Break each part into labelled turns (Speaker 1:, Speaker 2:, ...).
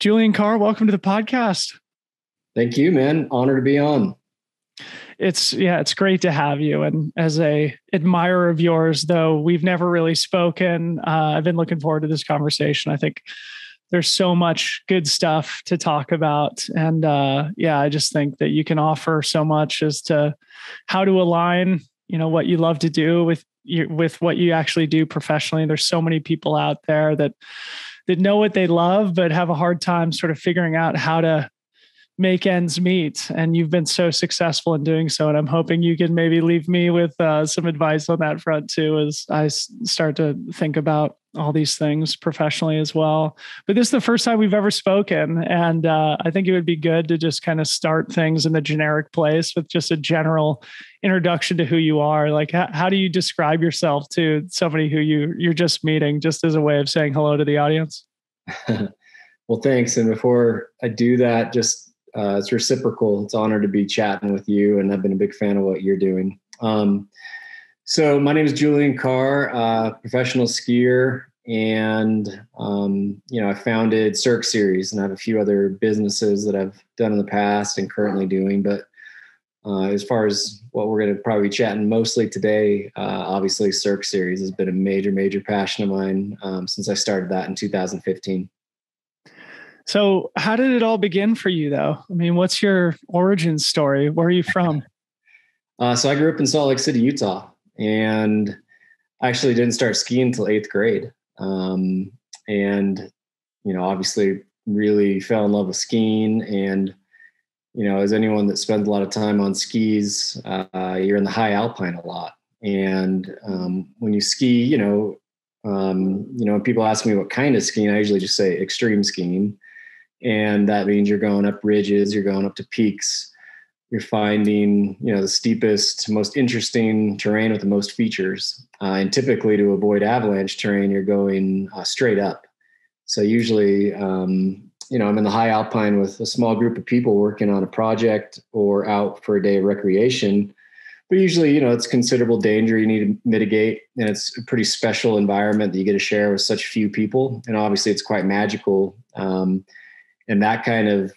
Speaker 1: Julian Carr, welcome to the podcast.
Speaker 2: Thank you, man. Honor to be on.
Speaker 1: It's yeah, it's great to have you. And as a admirer of yours, though we've never really spoken, uh, I've been looking forward to this conversation. I think there's so much good stuff to talk about, and uh, yeah, I just think that you can offer so much as to how to align, you know, what you love to do with you, with what you actually do professionally. There's so many people out there that that know what they love, but have a hard time sort of figuring out how to make ends meet and you've been so successful in doing so and i'm hoping you can maybe leave me with uh, some advice on that front too as i start to think about all these things professionally as well. But this is the first time we've ever spoken and uh, i think it would be good to just kind of start things in the generic place with just a general introduction to who you are. Like how, how do you describe yourself to somebody who you you're just meeting just as a way of saying hello to the audience?
Speaker 2: Well thanks and before i do that just uh, it's reciprocal. It's an honor to be chatting with you, and I've been a big fan of what you're doing. Um, so my name is Julian Carr, uh, professional skier, and um, you know I founded Cirque Series, and I have a few other businesses that I've done in the past and currently doing. But uh, as far as what we're going to probably be chatting mostly today, uh, obviously Cirque Series has been a major, major passion of mine um, since I started that in 2015.
Speaker 1: So, how did it all begin for you, though? I mean, what's your origin story? Where are you from?
Speaker 2: Uh, so, I grew up in Salt Lake City, Utah, and I actually didn't start skiing until eighth grade. Um, and, you know, obviously, really fell in love with skiing. And, you know, as anyone that spends a lot of time on skis, uh, you're in the high alpine a lot. And um, when you ski, you know, um, you know, people ask me what kind of skiing, I usually just say extreme skiing and that means you're going up ridges you're going up to peaks. You're finding you know the steepest most interesting terrain with the most features. Uh, and typically to avoid avalanche terrain you're going uh, straight up. So usually um, you know i'm in the high alpine with a small group of people working on a project or out for a day of recreation. But usually you know it's considerable danger you need to mitigate. And it's a pretty special environment that you get to share with such few people. And obviously it's quite magical. Um, and that kind of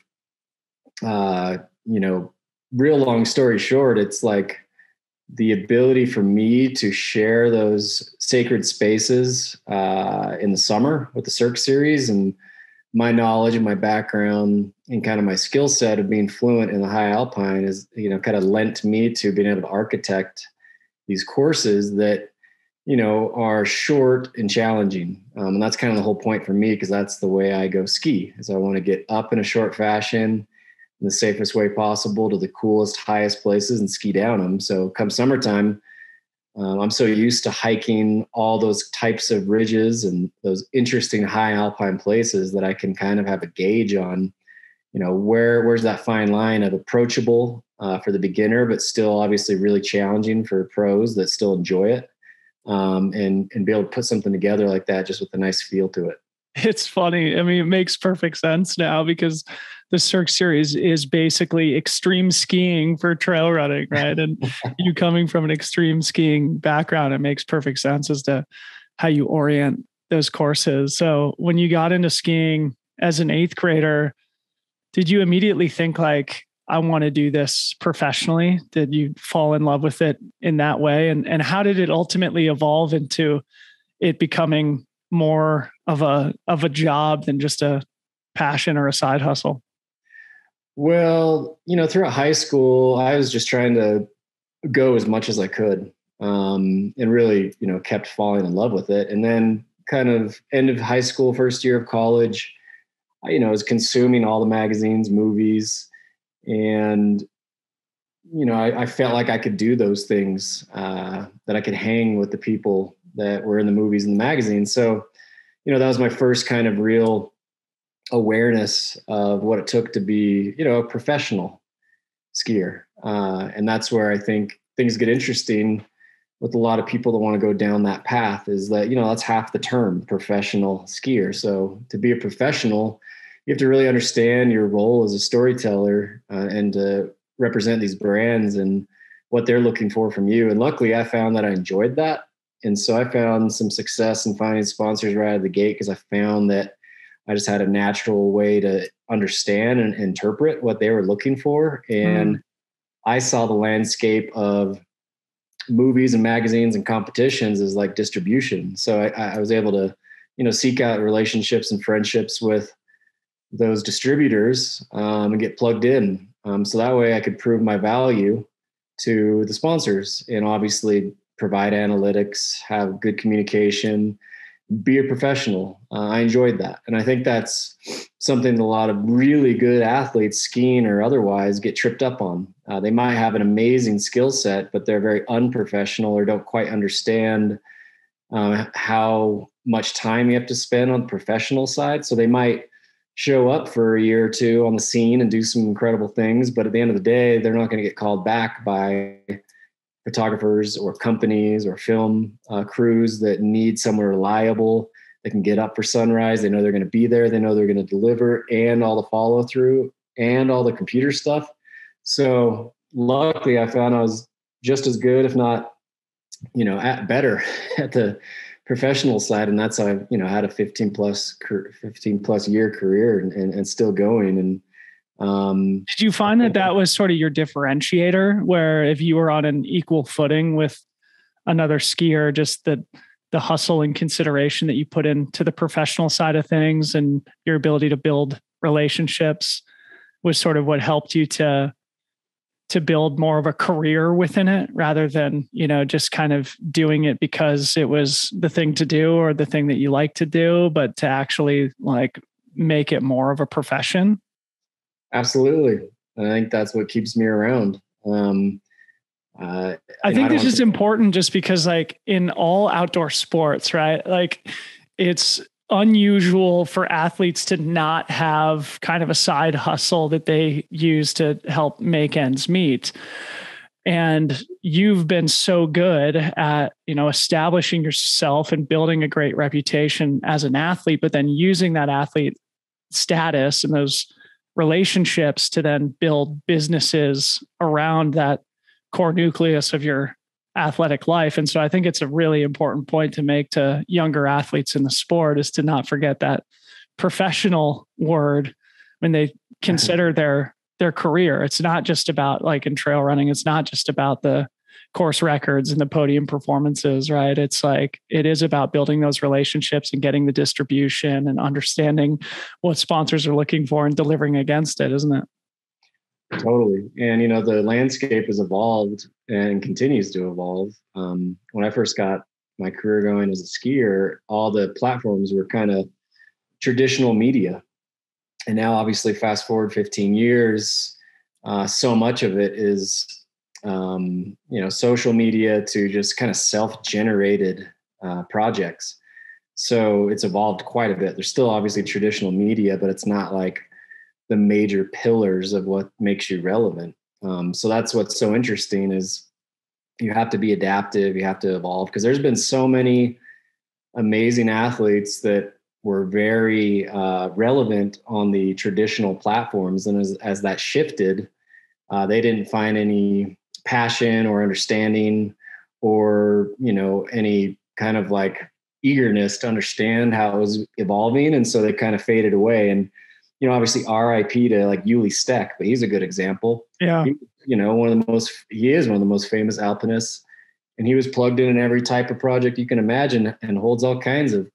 Speaker 2: uh, you know real long story short it's like the ability for me to share those sacred spaces uh, in the summer with the Cirque series and my knowledge and my background and kind of my skill set of being fluent in the high alpine is you know kind of lent me to being able to architect these courses that you know, are short and challenging. Um, and that's kind of the whole point for me because that's the way I go ski. Is I want to get up in a short fashion in the safest way possible to the coolest, highest places and ski down them. So come summertime, um, I'm so used to hiking all those types of ridges and those interesting high alpine places that I can kind of have a gauge on, you know, where where's that fine line of approachable uh, for the beginner, but still obviously really challenging for pros that still enjoy it um, and and be able to put something together like that just with a nice feel to it.
Speaker 1: It's funny. I mean, it makes perfect sense now because the Cirque series is basically extreme skiing for trail running, right? And you coming from an extreme skiing background, it makes perfect sense as to how you orient those courses. So when you got into skiing as an eighth grader, did you immediately think like, I want to do this professionally? Did you fall in love with it in that way? And and how did it ultimately evolve into it becoming more of a of a job than just a passion or a side hustle?
Speaker 2: Well, you know, throughout high school, I was just trying to go as much as I could, um, and really, you know, kept falling in love with it. And then, kind of end of high school, first year of college, I, you know, I was consuming all the magazines, movies, and you know I, I, felt like I could do those things uh, that I could hang with the people that were in the movies and the magazines. So you know that was my first kind of real awareness of what it took to be you know a professional skier, uh, and that's where I think things get interesting with a lot of people that want to go down that path is that you know that's half the term professional skier so to be a professional you have to really understand your role as a storyteller uh, and to represent these brands and what they're looking for from you. And luckily, I found that I enjoyed that. And so I found some success in finding sponsors right out of the gate because I found that I just had a natural way to understand and interpret what they were looking for. And mm. I saw the landscape of movies and magazines and competitions as like distribution. So I, I was able to, you know, seek out relationships and friendships with those distributors um, and get plugged in. Um, so that way I could prove my value to the sponsors and obviously provide analytics, have good communication, be a professional. Uh, I enjoyed that. And I think that's something that a lot of really good athletes, skiing or otherwise, get tripped up on. Uh, they might have an amazing skill set, but they're very unprofessional or don't quite understand uh, how much time you have to spend on the professional side. So they might show up for a year or two on the scene and do some incredible things, but at the end of the day, they're not going to get called back by photographers or companies or film uh, crews that need someone reliable that can get up for sunrise. They know they're going to be there. They know they're going to deliver and all the follow through and all the computer stuff. So luckily, I found I was just as good, if not, you know, at better at the professional side, and that's how I, you know, had a 15 plus 15 plus year career and, and, and still going. And
Speaker 1: um, Did you find that that was sort of your differentiator, where if you were on an equal footing with another skier, just the the hustle and consideration that you put into the professional side of things and your ability to build relationships was sort of what helped you to to build more of a career within it rather than you know just kind of doing it because it was the thing to do or the thing that you like to do but to actually like make it more of a profession
Speaker 2: Absolutely. I think that's what keeps me around. Um,
Speaker 1: uh, I think I this is important just because, like, in all outdoor sports, right? Like, it's unusual for athletes to not have kind of a side hustle that they use to help make ends meet. And you've been so good at you know establishing yourself and building a great reputation as an athlete but then using that athlete status and those relationships to then build businesses around that core nucleus of your athletic life. And so I think it's a really important point to make to younger athletes in the sport is to not forget that professional word when they mm-hmm. consider their their career. It's not just about like in trail running, it's not just about the course records and the podium performances, right? It's like it is about building those relationships and getting the distribution and understanding what sponsors are looking for and delivering against it, isn't it?
Speaker 2: Totally. And you know, the landscape has evolved and continues to evolve. Um, when I first got my career going as a skier, all the platforms were kind of traditional media. And now, obviously, fast forward 15 years, uh, so much of it is um, you know social media to just kind of self-generated uh, projects so it's evolved quite a bit there's still obviously traditional media but it's not like the major pillars of what makes you relevant um, so that's what's so interesting is you have to be adaptive you have to evolve because there's been so many amazing athletes that were very uh, relevant on the traditional platforms and as, as that shifted uh, they didn't find any passion or understanding or you know any kind of like eagerness to understand how it was evolving and so they kind of faded away and you know obviously rip to like Ueli Steck but he's a good example.
Speaker 1: Yeah.
Speaker 2: He, you know one of the most he is one of the most famous alpinists and he was plugged in in every type of project you can imagine and holds all kinds of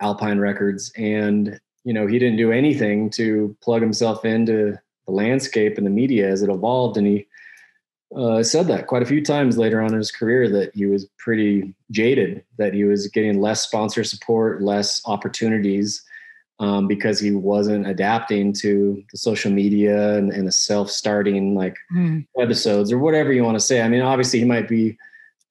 Speaker 2: alpine records. And you know he didn't do anything to plug himself into the landscape and the media as it evolved. And he uh, said that quite a few times later on in his career that he was pretty jaded, that he was getting less sponsor support, less opportunities um, because he wasn't adapting to the social media and, and the self-starting like mm. episodes or whatever you want to say. I mean, obviously he might be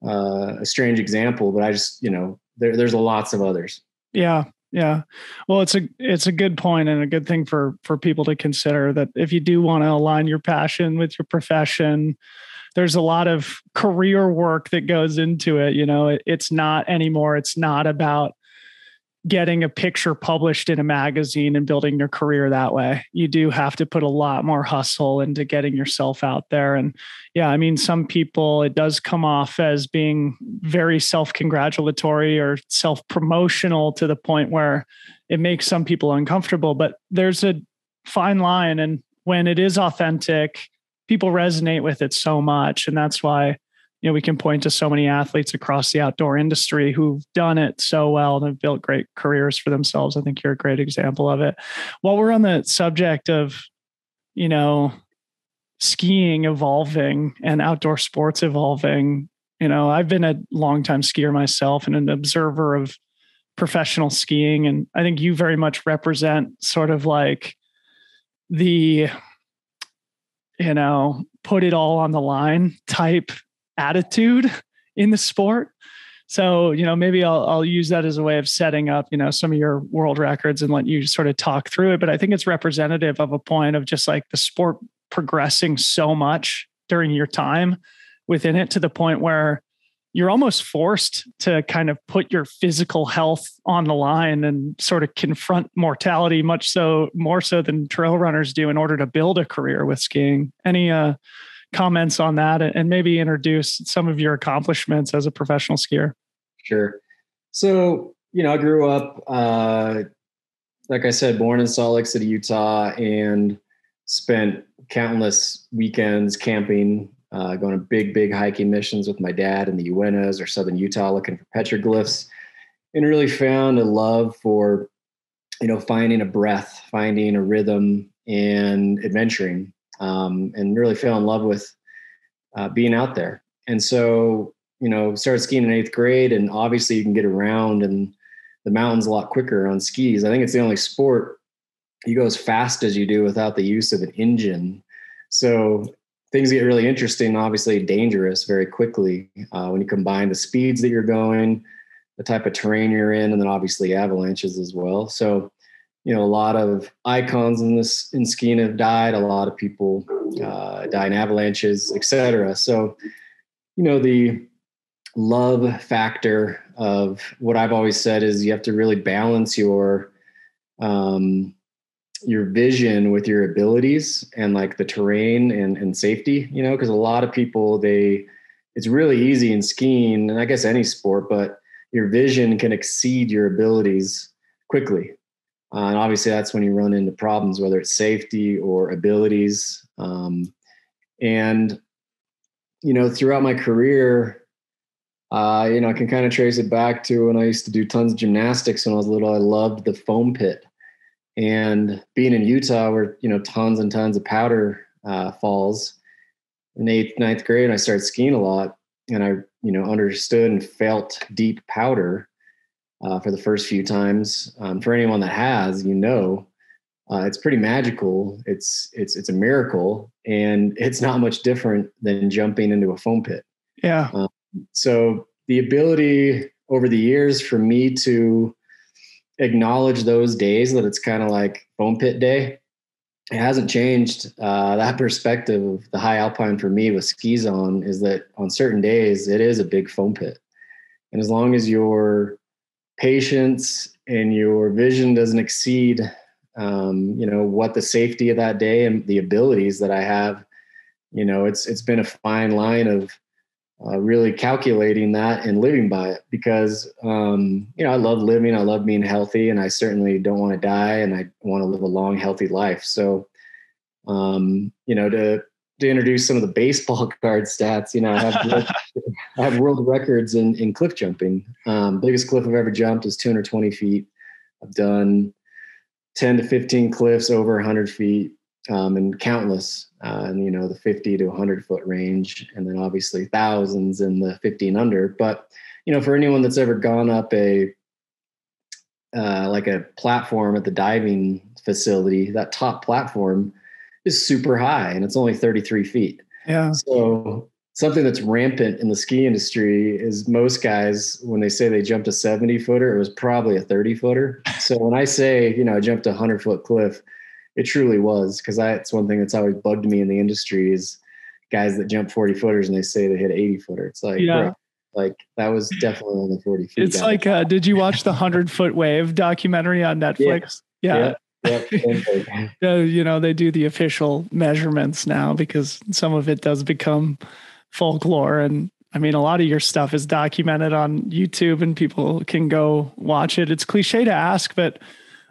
Speaker 2: uh, a strange example, but I just you know there, there's lots of others.
Speaker 1: Yeah, yeah well it's a it's a good point and a good thing for for people to consider that if you do want to align your passion with your profession there's a lot of career work that goes into it you know it, it's not anymore it's not about getting a picture published in a magazine and building your career that way. You do have to put a lot more hustle into getting yourself out there. And yeah, I mean, some people, it does come off as being very self congratulatory or self promotional to the point where it makes some people uncomfortable. But there's a fine line. And when it is authentic, people resonate with it so much. And that's why you know, we can point to so many athletes across the outdoor industry who've done it so well and have built great careers for themselves. I think you're a great example of it. While we're on the subject of, you know, skiing evolving and outdoor sports evolving, you know, I've been a longtime skier myself and an observer of professional skiing. And I think you very much represent sort of like the, you know, put it all on the line type attitude in the sport. So, you know, maybe I'll, I'll use that as a way of setting up, you know, some of your world records and let you sort of talk through it. But I think it's representative of a point of just like the sport progressing so much during your time within it to the point where you're almost forced to kind of put your physical health on the line and sort of confront mortality much so more so than trail runners do in order to build a career with skiing. Any uh comments on that and maybe introduce some of your accomplishments as a professional skier.
Speaker 2: Sure. So, you know, I grew up, uh, like I said, born in Salt Lake City, Utah, and spent countless weekends camping, uh, going to big, big hiking missions with my dad in the Uintas or Southern Utah looking for petroglyphs, and really found a love for, you know, finding a breath, finding a rhythm, and adventuring um, and really fell in love with uh, being out there. And so, you know, started skiing in eighth grade, and obviously you can get around and the mountains a lot quicker on skis. I think it's the only sport you go as fast as you do without the use of an engine. So things get really interesting, obviously dangerous very quickly uh, when you combine the speeds that you're going, the type of terrain you're in, and then obviously avalanches as well. So you know, a lot of icons in this in skiing have died. A lot of people uh, die in avalanches, etc. So, you know, the love factor of what I've always said is you have to really balance your um, your vision with your abilities and like the terrain and, and safety. You know, because a lot of people they it's really easy in skiing and I guess any sport, but your vision can exceed your abilities quickly uh, and obviously, that's when you run into problems, whether it's safety or abilities. Um, and, you know, throughout my career, uh, you know, I can kind of trace it back to when I used to do tons of gymnastics when I was little. I loved the foam pit. And being in Utah, where, you know, tons and tons of powder uh, falls, in eighth, ninth grade, I started skiing a lot. And I, you know, understood and felt deep powder uh, for the first few times. Um, for anyone that has, you know, uh, it's pretty magical. It's it's it's a miracle, and it's not much different than jumping into a foam pit.
Speaker 1: Yeah.
Speaker 2: Um, so the ability over the years for me to acknowledge those days that it's kind of like foam pit day it hasn't changed uh, that perspective of the high alpine for me with skis on is that on certain days it is a big foam pit and as long as you're patience and your vision doesn't exceed um, you know what the safety of that day and the abilities that i have you know it's it's been a fine line of uh, really calculating that and living by it because um, you know i love living i love being healthy and i certainly don't want to die and i want to live a long healthy life. So um, you know to to introduce some of the baseball card stats, you know, I have, world, I have world records in, in cliff jumping. Um, biggest cliff I've ever jumped is 220 feet. I've done 10 to 15 cliffs over 100 feet um, and countless, uh, and you know, the 50 to 100 foot range, and then obviously thousands in the 15 under. But you know, for anyone that's ever gone up a uh, like a platform at the diving facility, that top platform is super high and it's only 33 feet.
Speaker 1: Yeah.
Speaker 2: So something that's rampant in the ski industry is most guys when they say they jumped a 70 footer, it was probably a 30 footer. So when I say, you know, I jumped a 100 foot cliff, it truly was because that's one thing that's always bugged me in the industry is guys that jump 40 footers and they say they hit 80 footer. It's like,
Speaker 1: yeah.
Speaker 2: Like that was definitely only 40 feet.
Speaker 1: It's like, uh, did you watch the 100 foot wave documentary on Netflix?
Speaker 2: Yeah. yeah.
Speaker 1: yeah. you know, they do the official measurements now because some of it does become folklore. And I mean, a lot of your stuff is documented on YouTube and people can go watch it. It's cliche to ask, but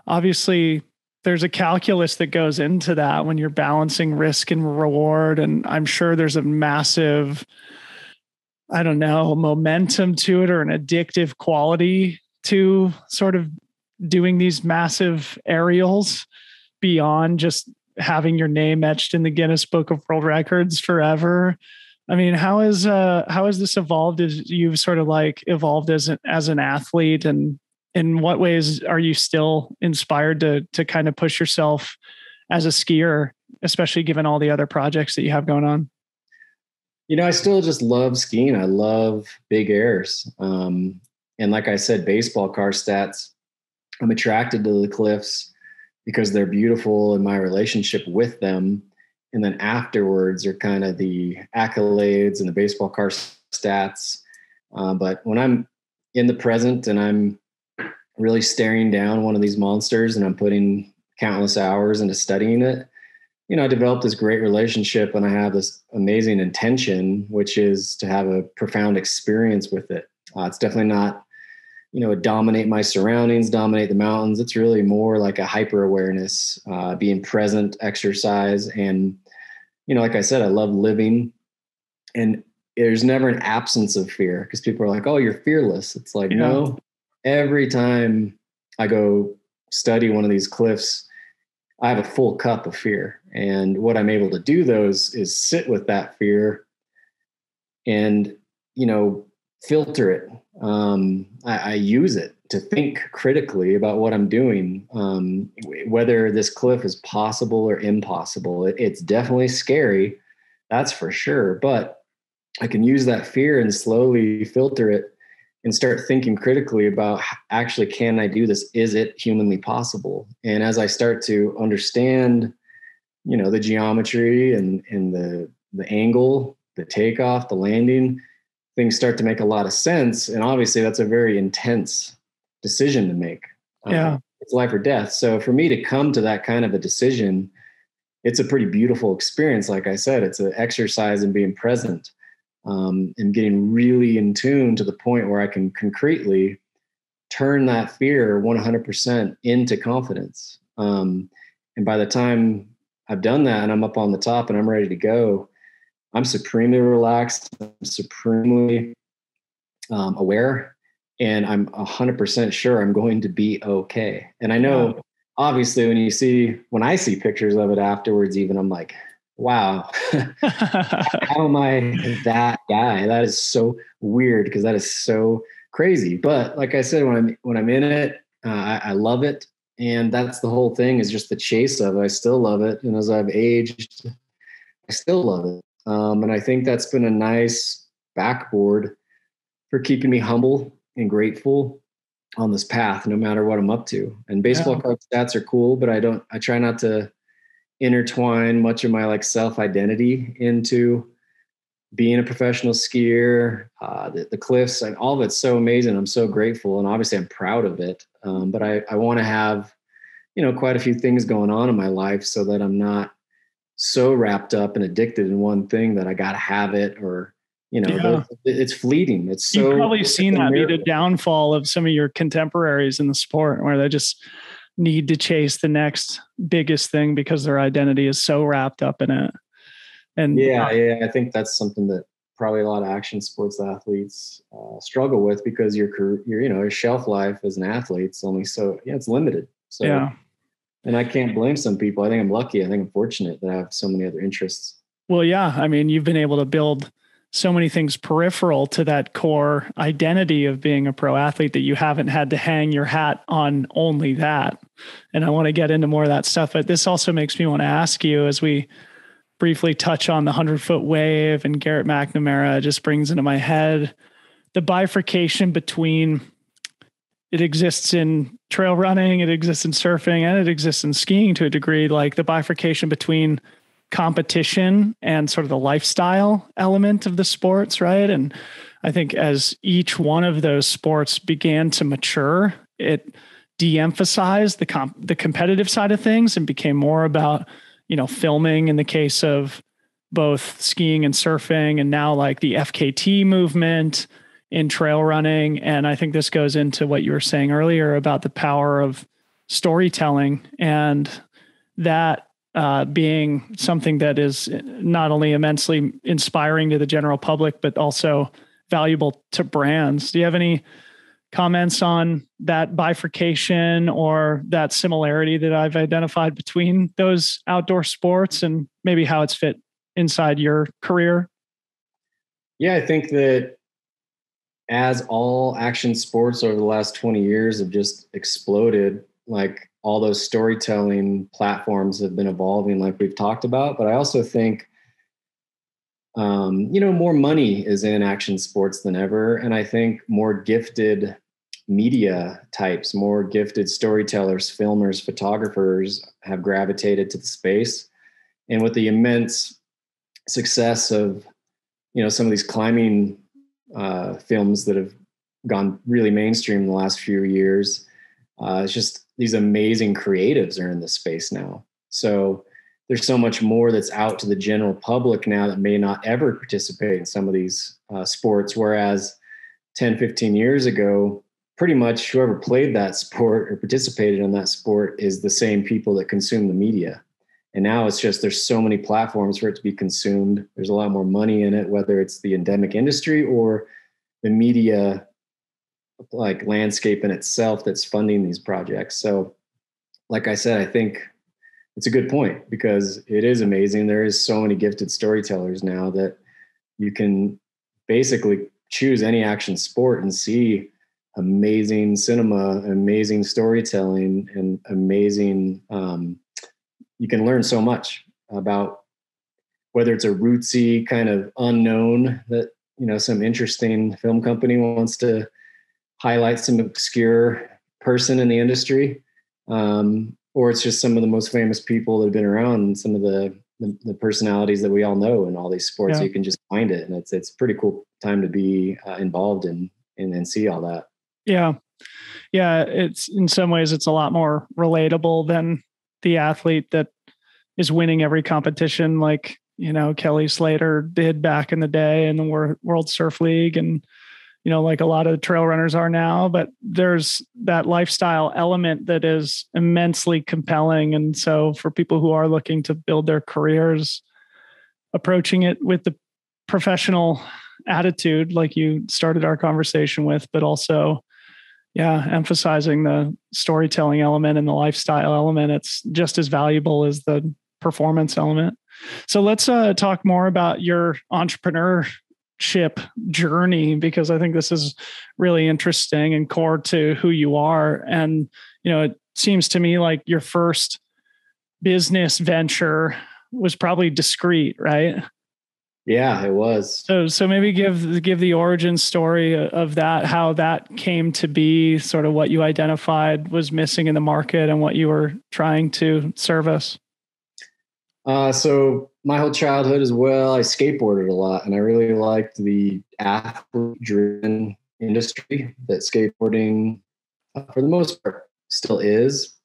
Speaker 1: obviously there's a calculus that goes into that when you're balancing risk and reward. And I'm sure there's a massive, I don't know, momentum to it or an addictive quality to sort of doing these massive aerials beyond just having your name etched in the Guinness Book of World Records forever. I mean, how is uh how has this evolved as you've sort of like evolved as an as an athlete and in what ways are you still inspired to to kind of push yourself as a skier, especially given all the other projects that you have going on?
Speaker 2: You know, I still just love skiing. I love big airs. Um, and like I said, baseball car stats, I'm attracted to the cliffs because they're beautiful and my relationship with them. And then afterwards are kind of the accolades and the baseball car stats. Uh, but when I'm in the present and I'm really staring down one of these monsters and I'm putting countless hours into studying it, you know, I developed this great relationship and I have this amazing intention, which is to have a profound experience with it. Uh, it's definitely not, you know, dominate my surroundings, dominate the mountains. It's really more like a hyper awareness, uh, being present, exercise. And, you know, like I said, I love living. And there's never an absence of fear because people are like, oh, you're fearless. It's like, yeah. no, every time I go study one of these cliffs, I have a full cup of fear. And what I'm able to do though is, is sit with that fear and, you know, filter it. Um, I, I, use it to think critically about what I'm doing, um, whether this cliff is possible or impossible. It, it's definitely scary, that's for sure. But I can use that fear and slowly filter it and start thinking critically about actually can i do this is it humanly possible and as i start to understand you know the geometry and and the the angle the takeoff the landing things start to make a lot of sense and obviously that's a very intense decision to make.
Speaker 1: Yeah.
Speaker 2: it's life or death. So for me to come to that kind of a decision it's a pretty beautiful experience like i said it's an exercise in being present um, and getting really in tune to the point where I can concretely turn that fear 100% into confidence. Um, and by the time I've done that and I'm up on the top and I'm ready to go, I'm supremely relaxed, I'm supremely um, aware, and I'm 100% sure I'm going to be okay. And I know, obviously, when you see, when I see pictures of it afterwards, even I'm like, wow, how am I that guy? That is so weird because that is so crazy. But like I said, when I'm when I'm in it, uh, I, I, love it, and that's the whole thing is just the chase of it. I still love it, and as I've aged, I still love it. Um, and I think that's been a nice backboard for keeping me humble and grateful on this path, no matter what I'm up to. And baseball yeah. card stats are cool, but I don't. I try not to intertwine much of my like self identity into being a professional skier, uh, the, the, cliffs, and all of it's so amazing. I'm so grateful, and obviously I'm proud of it. Um, but I, I want to have, you know, quite a few things going on in my life so that I'm not so wrapped up and addicted in one thing that I got to have it or you know yeah. it's fleeting it's so
Speaker 1: you've probably seen that be the downfall of some of your contemporaries in the sport where they just need to chase the next biggest thing because their identity is so wrapped up in it. And
Speaker 2: yeah, yeah, I think that's something that probably a lot of action sports athletes uh, struggle with because your career, your you know, your shelf life as an athlete is only so yeah, it's limited. So
Speaker 1: yeah.
Speaker 2: And I can't blame some people. I think I'm lucky. I think I'm fortunate that I have so many other interests.
Speaker 1: Well, yeah. I mean, you've been able to build so many things peripheral to that core identity of being a pro athlete that you haven't had to hang your hat on only that. And I want to get into more of that stuff. But this also makes me want to ask you as we briefly touch on the 100 foot wave and Garrett McNamara, just brings into my head the bifurcation between it exists in trail running, it exists in surfing, and it exists in skiing to a degree, like the bifurcation between competition and sort of the lifestyle element of the sports, right? And I think as each one of those sports began to mature, it de-emphasized the comp- the competitive side of things and became more about you know filming in the case of both skiing and surfing and now like the FKT movement in trail running and I think this goes into what you were saying earlier about the power of storytelling and that uh, being something that is not only immensely inspiring to the general public but also valuable to brands. Do you have any comments on that bifurcation or that similarity that I've identified between those outdoor sports and maybe how it's fit inside your career?
Speaker 2: Yeah, I think that as all action sports over the last 20 years have just exploded, like all those storytelling platforms have been evolving, like we've talked about. But I also think, um, you know, more money is in action sports than ever. And I think more gifted media types, more gifted storytellers, filmers, photographers have gravitated to the space. And with the immense success of, you know, some of these climbing uh, films that have gone really mainstream in the last few years, uh, it's just these amazing creatives are in the space now. So there's so much more that's out to the general public now that may not ever participate in some of these uh, sports. Whereas 10, 15 years ago, pretty much whoever played that sport or participated in that sport is the same people that consume the media. And now it's just there's so many platforms for it to be consumed. There's a lot more money in it, whether it's the endemic industry or the media like landscape in itself that's funding these projects. So, like I said, I think it's a good point because it is amazing. There is so many gifted storytellers now that you can basically choose any action sport and see amazing cinema, amazing storytelling, and amazing. Um, you can learn so much about whether it's a rootsy kind of unknown that you know some interesting film company wants to highlight some obscure person in the industry, um, or it's just some of the most famous people that have been around, and some of the the, the personalities that we all know in all these sports. Yeah. You can just find it, and it's it's pretty cool time to be uh, involved in and, and see all that.
Speaker 1: Yeah. Yeah. It's in some ways, it's a lot more relatable than the athlete that is winning every competition like, you know, Kelly Slater did back in the day in the World Surf League and, you know, like a lot of trail runners are now, but there's that lifestyle element that is immensely compelling. And so for people who are looking to build their careers, approaching it with the professional attitude, like you started our conversation with, but also yeah emphasizing the storytelling element and the lifestyle element it's just as valuable as the performance element so let's uh, talk more about your entrepreneurship journey because i think this is really interesting and core to who you are and you know it seems to me like your first business venture was probably Discrete right
Speaker 2: yeah, it was.
Speaker 1: So so maybe give give the origin story of that, how that came to be, sort of what you identified was missing in the market and what you were trying to service.
Speaker 2: Uh, so my whole childhood as well, I skateboarded a lot, and I really liked the athlete-driven industry that skateboarding, uh, for the most part, still is.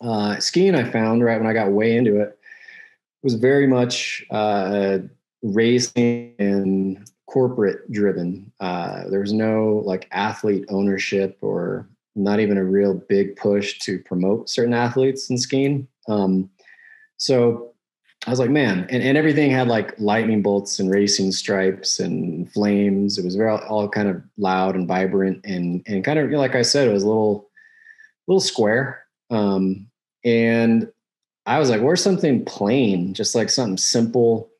Speaker 2: Uh, skiing, I found right when I got way into it, was very much uh, racing and corporate driven. Uh, there was no like athlete ownership or not even a real big push to promote certain athletes in skiing. Um, so I was like, man, and, and everything had like lightning bolts and racing stripes and flames. It was very all kind of loud and vibrant and and kind of like I said, it was a little little square. Um, and I was like, where's something plain, just like something simple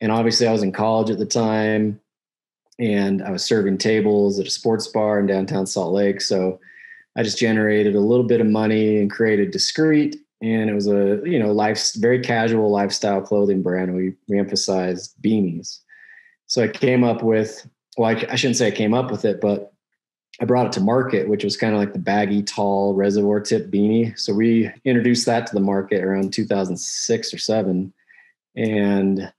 Speaker 2: and obviously, I was in college at the time and I was serving tables at a sports bar in downtown Salt Lake. So I just generated a little bit of money and created Discrete. And it was a, you know, life, very casual lifestyle clothing brand. We, we emphasized beanies. So I came up with, well, I, I shouldn't say I came up with it, but I brought it to market, which was kind of like the baggy, tall reservoir tip beanie. So we introduced that to the market around 2006 or seven and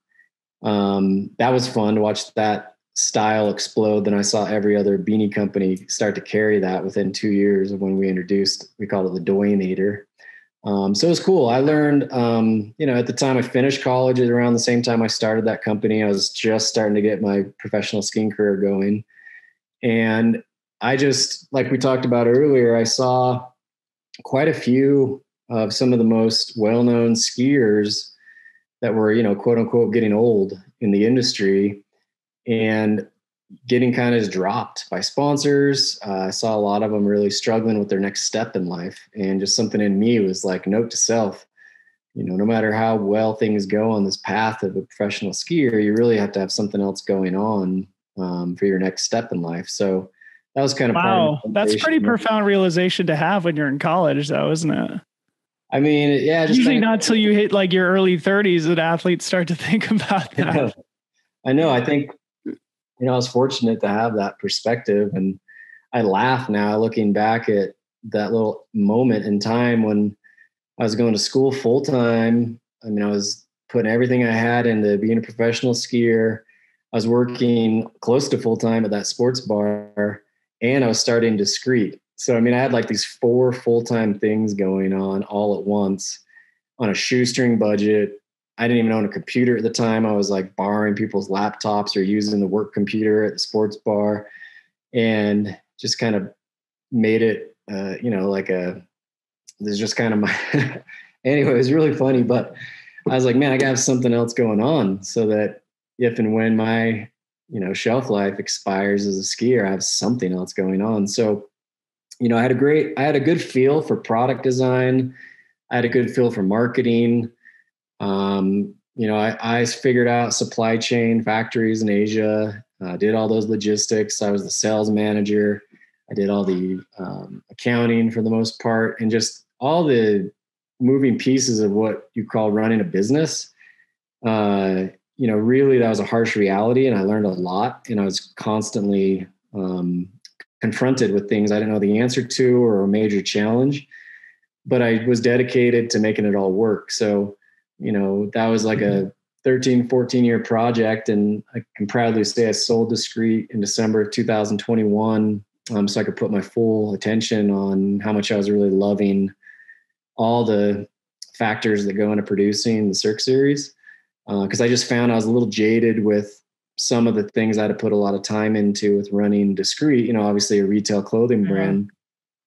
Speaker 2: um, that was fun to watch that style explode. Then I saw every other beanie company start to carry that within two years of when we introduced. We called it the Dwaynator. Um, so it was cool. I learned, um, you know, at the time I finished college, around the same time I started that company, I was just starting to get my professional skiing career going. And I just, like we talked about earlier, I saw quite a few of some of the most well known skiers that were, you know, quote unquote, getting old in the industry and getting kind of dropped by sponsors. Uh, I saw a lot of them really struggling with their next step in life. And just something in me was like, note to self, you know, no matter how well things go on this path of a professional skier, you really have to have something else going on um, for your next step in life. So that was kind of
Speaker 1: wow. That's pretty profound realization to have when you're in college, though, isn't it?
Speaker 2: I mean, yeah.
Speaker 1: Usually not until you hit like your early 30s that athletes start to think about that.
Speaker 2: I know. I think you know, I was fortunate to have that perspective. And I laugh now looking back at that little moment in time when I was going to school full time. I mean, I was putting everything I had into being a professional skier. I was working close to full time at that sports bar and I was starting Discrete. So, I mean, I had like these four full time things going on all at once on a shoestring budget I didn't even own a computer at the time. I was like borrowing people's laptops or using the work computer at the sports bar and just kind of made it, uh, you know, like a, this is just kind of my, anyway, it was really funny, but I was like, man, I got something else going on so that if and when my, you know, shelf life expires as a skier, I have something else going on. So, you know, I had a great, I had a good feel for product design. I had a good feel for marketing. Um, you know, I, I, figured out supply chain factories in Asia, uh, did all those logistics. I was the sales manager. I did all the um, accounting for the most part, and just all the moving pieces of what you call running a business. Uh, you know, really, that was a harsh reality, and I learned a lot. And I was constantly um, confronted with things I didn't know the answer to or a major challenge. But I was dedicated to making it all work. So you know, that was like a 13, 14 year project. And I can proudly say I sold Discrete in December of 2021. Um, so I could put my full attention on how much I was really loving all the factors that go into producing the Cirque series. Because uh, I just found I was a little jaded with some of the things I had to put a lot of time into with running Discrete, you know, obviously a retail clothing mm-hmm. brand.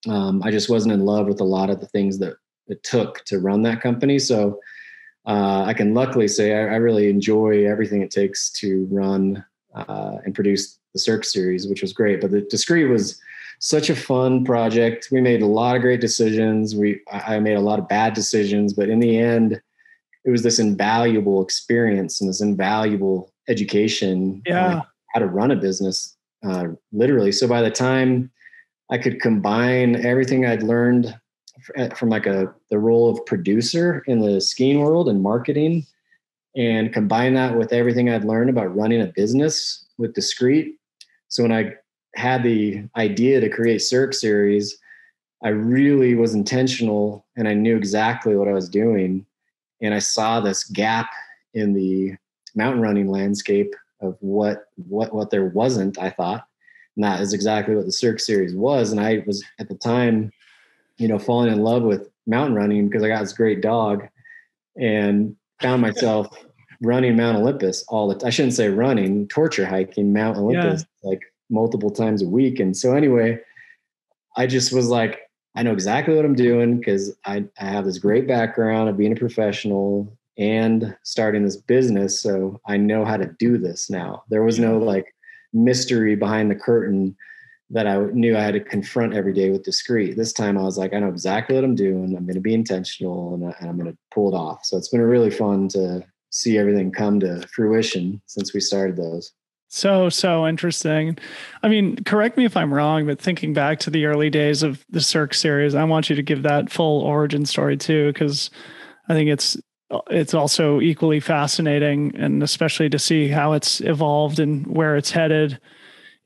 Speaker 2: Um, I just wasn't in love with a lot of the things that it took to run that company. So uh, I can luckily say I, I, really enjoy everything it takes to run uh, and produce the Cirque series, which was great. But the Discrete was such a fun project. We made a lot of great decisions. We I made a lot of bad decisions, but in the end, it was this invaluable experience and this invaluable education.
Speaker 1: Yeah,
Speaker 2: how to run a business, uh, literally. So by the time I could combine everything I'd learned from like a the role of producer in the skiing world and marketing and combine that with everything I'd learned about running a business with Discrete. So when I had the idea to create Cirque series, I really was intentional and I knew exactly what I was doing. And I saw this gap in the mountain running landscape of what what what there wasn't, I thought. And that is exactly what the Cirque series was. And I was at the time you know, falling in love with mountain running because I got this great dog and found myself running Mount Olympus all the I shouldn't say running, torture hiking Mount Olympus yeah. like multiple times a week. And so anyway, I just was like, I know exactly what I'm doing because I, I have this great background of being a professional and starting this business. So I know how to do this now. There was no like mystery behind the curtain that I knew I had to confront every day with Discrete. This time I was like, I know exactly what I'm doing. I'm going to be intentional and, uh, and I'm going to pull it off. So it's been really fun to see everything come to fruition since we started those.
Speaker 1: So, so interesting. I mean, correct me if I'm wrong, but thinking back to the early days of the Cirque series, I want you to give that full origin story too, because I think it's it's also equally fascinating and especially to see how it's evolved and where it's headed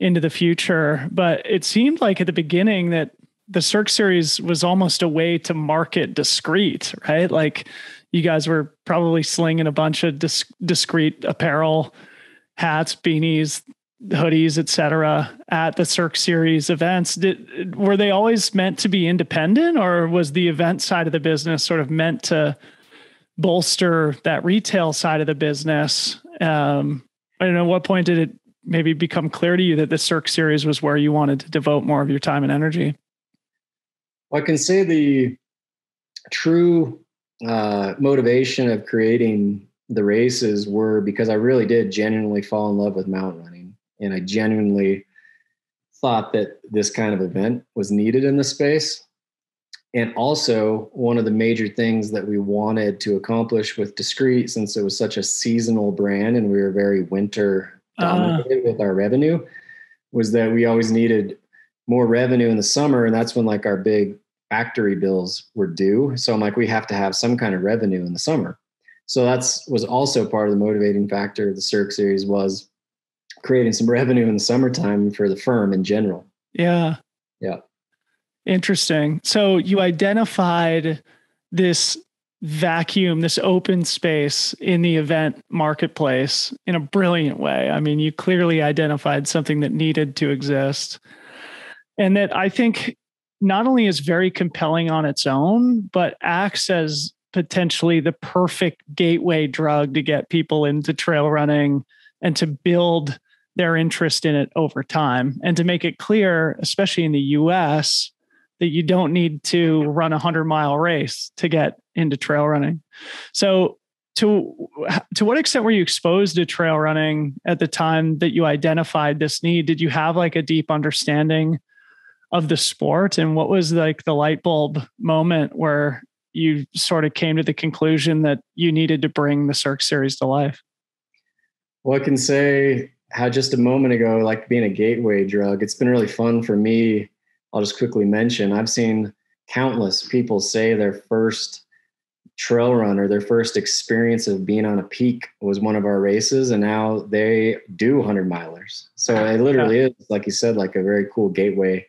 Speaker 1: into the future. But it seemed like at the beginning that the Cirque series was almost a way to market Discrete, right? Like you guys were probably slinging a bunch of dis- Discrete apparel, hats, beanies, hoodies, etc. at the Cirque Series events. Did, were they always meant to be independent, or was the event side of the business sort of meant to bolster that retail side of the business? Um, I don't know. What point did it maybe become clear to you that the Cirque Series was where you wanted to devote more of your time and energy?
Speaker 2: Well, I can say the true uh, motivation of creating the races were because I really did genuinely fall in love with mountain running. And I genuinely thought that this kind of event was needed in the space. And also, one of the major things that we wanted to accomplish with Discrete, since it was such a seasonal brand and we were very winter dominated uh. with our revenue, was that we always needed more revenue in the summer. And that's when like our big factory bills were due. So I'm like, we have to have some kind of revenue in the summer. So that's was also part of the motivating factor of the Cirque series was creating some revenue in the summertime for the firm in general.
Speaker 1: Yeah.
Speaker 2: Yeah.
Speaker 1: Interesting. So you identified this vacuum, this open space in the event marketplace in a brilliant way. I mean, you clearly identified something that needed to exist. And that I think not only is very compelling on its own, but acts as potentially the perfect gateway drug to get people into trail running and to build their interest in it over time. And to make it clear, especially in the US, that you don't need to run a 100 mile race to get into trail running. So, to, to what extent were you exposed to trail running at the time that you identified this need? Did you have like a deep understanding of the sport and what was like the light bulb moment where you sort of came to the conclusion that you needed to bring the Cirque series to life?
Speaker 2: Well, I can say how just a moment ago, like being a gateway drug, it's been really fun for me. I'll just quickly mention I've seen countless people say their first trail run or their first experience of being on a peak was one of our races and now they do 100 milers so it literally is like you said like a very cool gateway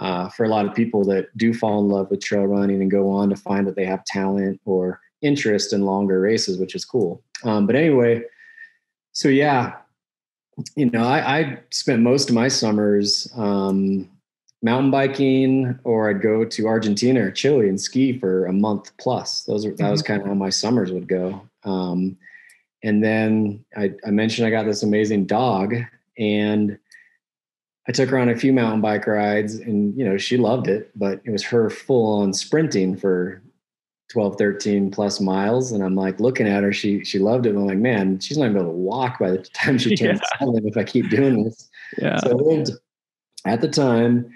Speaker 2: uh, for a lot of people that do fall in love with trail running and go on to find that they have talent or interest in longer races, which is cool. Um, but anyway, so yeah, you know, I, I spent most of my summers um, mountain biking, or I'd go to Argentina or Chile and ski for a month plus. Those are, that was mm-hmm. kind of how my summers would go. Um, and then I, I mentioned I got this amazing dog, and I took her on a few mountain bike rides and, you know, she loved it, but it was her full on sprinting for 12, 13 plus miles. And I'm like looking at her, she, she loved it. I'm like, man, she's not even able to walk by the time she turns yeah. seven if I keep doing this.
Speaker 1: Yeah.
Speaker 2: So lived at the time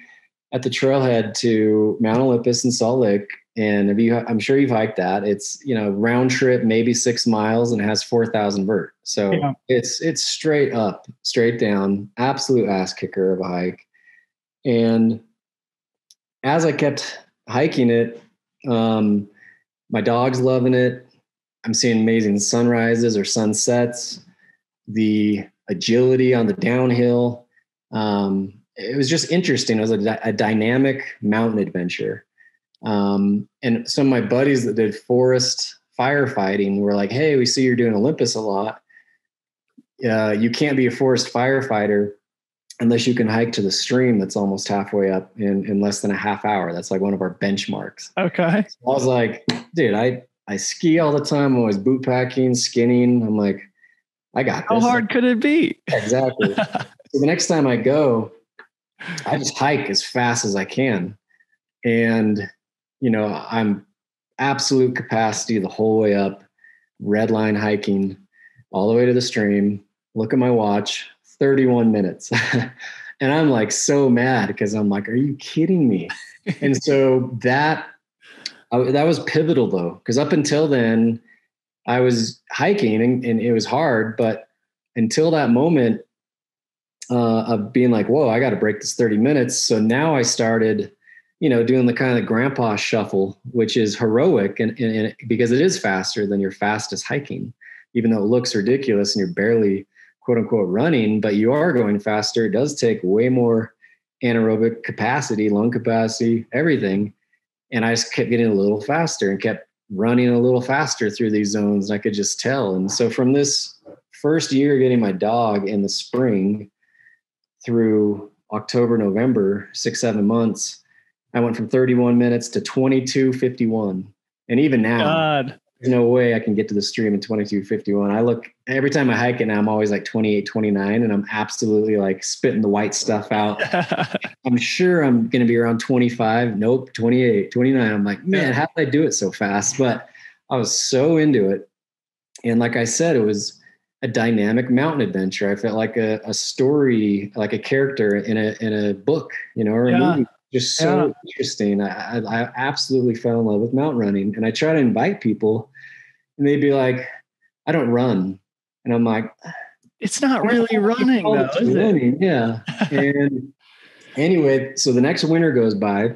Speaker 2: at the trailhead to Mount Olympus in Salt Lake and if you, I'm sure you've hiked that. It's you know round trip, maybe six miles, and it has four thousand vert. So yeah. it's it's straight up, straight down, absolute ass kicker of a hike. And as I kept hiking it, um, my dog's loving it. I'm seeing amazing sunrises or sunsets. The agility on the downhill. Um, it was just interesting. It was a, a dynamic mountain adventure um, and some of my buddies that did forest firefighting were like, "Hey, we see you're doing Olympus a lot. Uh, you can't be a forest firefighter unless you can hike to the stream that's almost halfway up in, in less than a half hour. That's like one of our benchmarks."
Speaker 1: Okay.
Speaker 2: So I was like, "Dude, I I ski all the time. I'm always boot packing, skinning. I'm like, I got
Speaker 1: this. How hard could it be?
Speaker 2: Exactly. so the next time I go, I just hike as fast as I can. And you know, I'm absolute capacity the whole way up, red line hiking all the way to the stream. Look at my watch, 31 minutes. and I'm like so mad because I'm like, are you kidding me? and so that uh, that was pivotal though, because up until then, I was hiking and, and, it was hard, but until that moment uh, of being like, whoa, I got to break this 30 minutes. So now I started you know, doing the kind of grandpa shuffle, which is heroic and, and, and, because it is faster than your fastest hiking, even though it looks ridiculous and you're barely quote unquote running, but you are going faster. It does take way more anaerobic capacity, lung capacity, everything. And I just kept getting a little faster and kept running a little faster through these zones. I could just tell. And so from this first year getting my dog in the spring through October, November, six, seven months, I went from 31 minutes to 22.51. And even now, God. there's no way I can get to the stream in 22.51. I look every time I hike it now, I'm always like 28, 29, and I'm absolutely like spitting the white stuff out. I'm sure I'm going to be around 25. Nope, 28, 29. I'm like, man, how did I do it so fast? But I was so into it. And like I said, it was a dynamic mountain adventure. I felt like a, a story, like a character in a in a book, you know, or yeah. a movie just so yeah. interesting. I, I absolutely fell in love with mountain running, and I try to invite people, and they'd be like, "I don't run," and I'm like,
Speaker 1: "It's not really running, though, is running.
Speaker 2: it?" Yeah. and anyway, so the next winter goes by,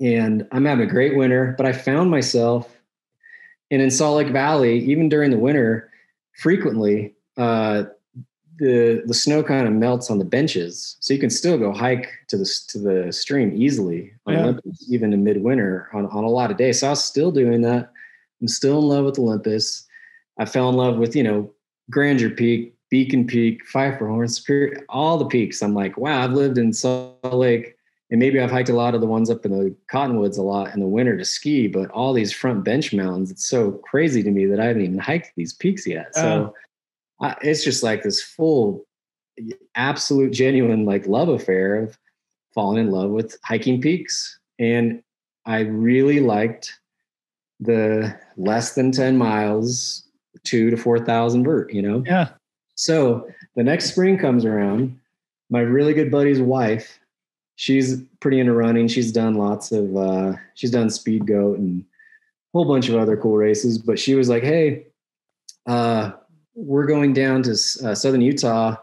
Speaker 2: and I'm having a great winter, but I found myself, and in Salt Lake Valley, even during the winter, frequently. Uh, the the snow kind of melts on the benches, so you can still go hike to the to the stream easily on yeah. Olympus, even in midwinter on on a lot of days. So I was still doing that. I'm still in love with Olympus. I fell in love with you know Grandeur Peak, Beacon Peak, Pfeifferhorn, Superior, all the peaks. I'm like, wow, I've lived in Salt Lake, and maybe I've hiked a lot of the ones up in the Cottonwoods a lot in the winter to ski, but all these front bench mountains, it's so crazy to me that I haven't even hiked these peaks yet. So uh. it's just like this full, absolute, genuine like love affair of falling in love with hiking peaks. And I really liked the less than 10 miles, two to 4,000 vert, you know?
Speaker 1: Yeah.
Speaker 2: So the next spring comes around. My really good buddy's wife, she's pretty into running. She's done lots of, uh, she's done Speedgoat and a whole bunch of other cool races. But she was like, hey, uh, we're going down to uh, southern Utah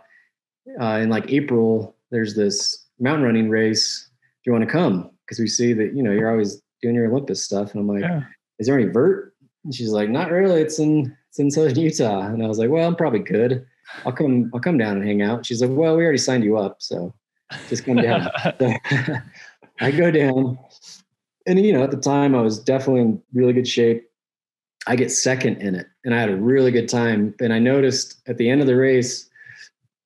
Speaker 2: uh, in like April. There's this mountain running race. Do you want to come? Because we see that you know you're always doing your Olympus stuff, and I'm like, yeah. is there any vert? And she's like, not really. It's in it's in southern Utah. And I was like, well, I'm probably good. I'll come. I'll come down and hang out. She's like, well, we already signed you up, so just come down. I go down, and you know, at the time, I was definitely in really good shape. I get second in it and I had a really good time. And I noticed at the end of the race,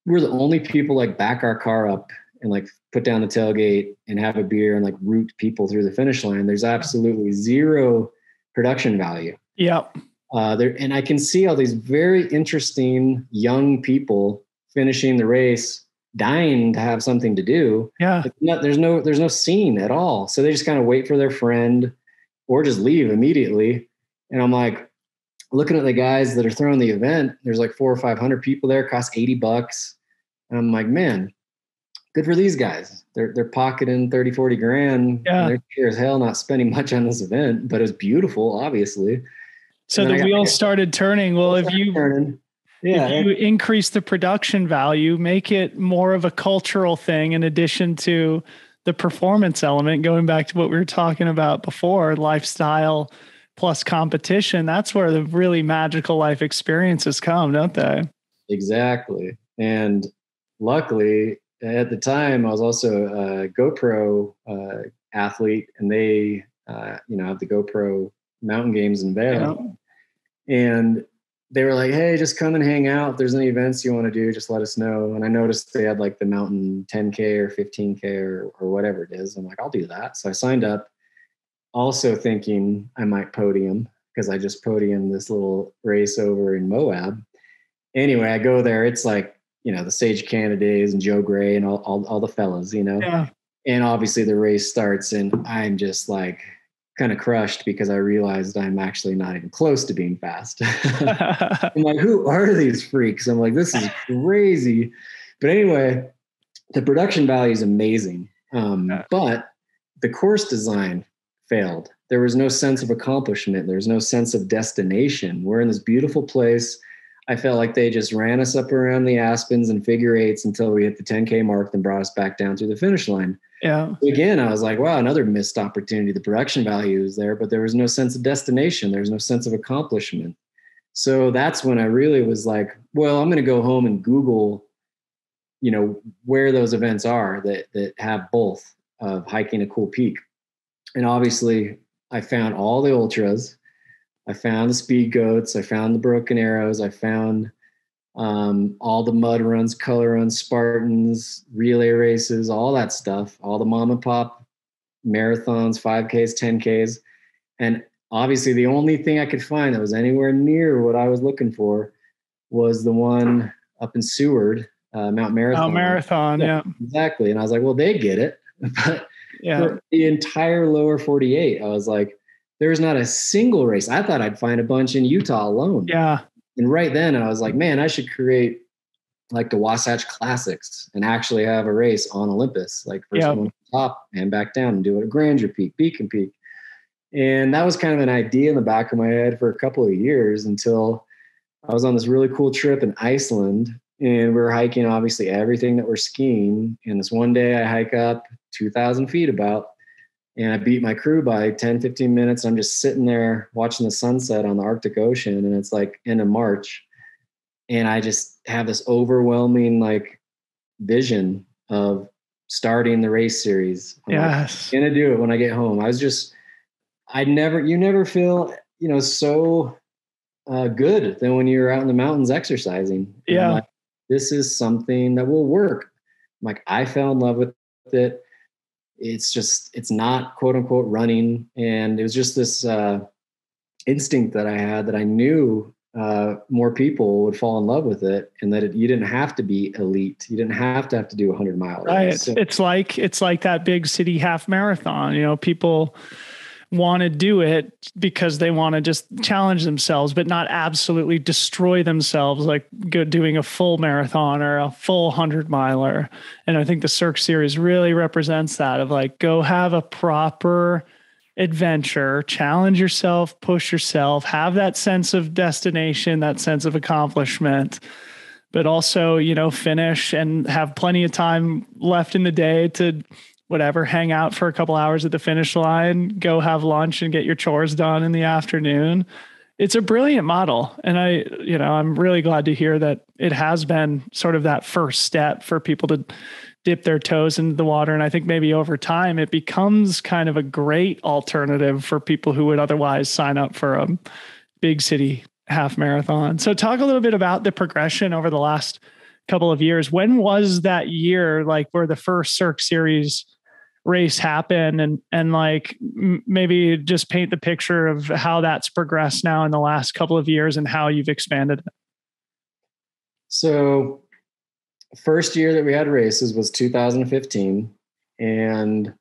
Speaker 2: we're the only people like back our car up and like put down the tailgate and have a beer and like root people through the finish line. There's absolutely zero production value.
Speaker 1: Yep.
Speaker 2: Uh, there, and I can see all these very interesting young people finishing the race, dying to have something to do.
Speaker 1: Yeah.
Speaker 2: Not, there's no there's no scene at all. So they just kind of wait for their friend or just leave immediately. And I'm like, looking at the guys that are throwing the event, there's like four or 500 people there, cost 80 bucks. And I'm like, man, good for these guys. They're, they're pocketing 30, 40 grand.
Speaker 1: Yeah.
Speaker 2: They're here as hell not spending much on this event, but it's beautiful, obviously.
Speaker 1: So the wheels started turning. Well, if you, turning. Yeah, if you increase the production value, make it more of a cultural thing in addition to the performance element, going back to what we were talking about before, lifestyle, plus competition, that's where the really magical life experiences come, don't they?
Speaker 2: Exactly. And luckily, at the time, I was also a GoPro uh, athlete, and they, uh, you know, have the GoPro Mountain Games in Vail. Yeah. And they were like, "Hey, just come and hang out. If there's any events you want to do, just let us know." And I noticed they had like the mountain 10k or 15k or or whatever it is. I'm like, "I'll do that." So I signed up also thinking I might podium because I just podiumed this little race over in Moab. Anyway, I go there. It's like, you know, the Sage Canadays and Joe Gray and all, all, all the fellas, you know.
Speaker 1: Yeah.
Speaker 2: And obviously the race starts and I'm just like kind of crushed because I realized I'm actually not even close to being fast. I'm like, who are these freaks? I'm like, this is crazy. But anyway, the production value is amazing. Um, but the course design failed. There was no sense of accomplishment. There was no sense of destination. We're in this beautiful place. I felt like they just ran us up around the aspens and figure eights until we hit the 10K mark, then brought us back down to the finish line.
Speaker 1: Yeah.
Speaker 2: Again, I was like, wow, another missed opportunity. The production value is there, but there was no sense of destination. There was no sense of accomplishment. So that's when I really was like, well, I'm going to go home and Google, you know, where those events are that that have both of hiking a cool peak and obviously I found all the ultras. I found the Speedgoats. I found the broken arrows. I found um, all the mud runs, color runs, Spartans, relay races, all that stuff, all the mom and pop marathons, 5Ks, 10Ks. And obviously, the only thing I could find that was anywhere near what I was looking for was the one up in Seward, uh, Mount Marathon.
Speaker 1: Mount Marathon, yeah, yeah.
Speaker 2: Exactly. And I was like, well, they get it. but yeah. the entire lower 48, I was like, there's not a single race. I thought I'd find a bunch in Utah alone.
Speaker 1: Yeah.
Speaker 2: And right then I was like, man, I should create like the Wasatch Classics and actually have a race on Olympus, like first yep. one top and back down and do it at Grandeur Peak, Beacon Peak. And that was kind of an idea in the back of my head for a couple of years until I was on this really cool trip in Iceland and we were hiking obviously everything that we're skiing. And this one day I hike up 2,000 feet about and I beat my crew by 10, 15 minutes. I'm just sitting there watching the sunset on the Arctic Ocean, and it's like end of March. And I just have this overwhelming like vision of starting the race series.
Speaker 1: I'm yes.
Speaker 2: Like, gonna do it when I get home. I was just, I never, you never feel, you know, so uh, good than when you're out in the mountains exercising.
Speaker 1: Yeah.
Speaker 2: Like, this is something that will work. I'm like, I fell in love with it it's just it's not quote unquote running. And it was just this uh, instinct that i had that i knew uh, more people would fall in love with it and that it, you didn't have to be elite. You didn't have to have to do 100 miles.
Speaker 1: Right. So, it's like it's like that big city half marathon. You know people want to do it because they want to just challenge themselves, but not absolutely destroy themselves, like doing a full marathon or a full hundred miler. And I think the Cirque series really represents that of like, go have a proper adventure, challenge yourself, push yourself, have that sense of destination, that sense of accomplishment, but also, you know, finish and have plenty of time left in the day to whatever, hang out for a couple hours at the finish line, go have lunch and get your chores done in the afternoon. It's a brilliant model. And I, you know, I'm really glad to hear that it has been sort of that first step for people to dip their toes into the water. And I think maybe over time it becomes kind of a great alternative for people who would otherwise sign up for a big city half marathon. So talk a little bit about the progression over the last couple of years. When was that year like where the first Cirque series race happen and and like m- maybe just paint the picture of how that's progressed now in the last couple of years and how you've expanded it.
Speaker 2: So first year that we had races was 2015 and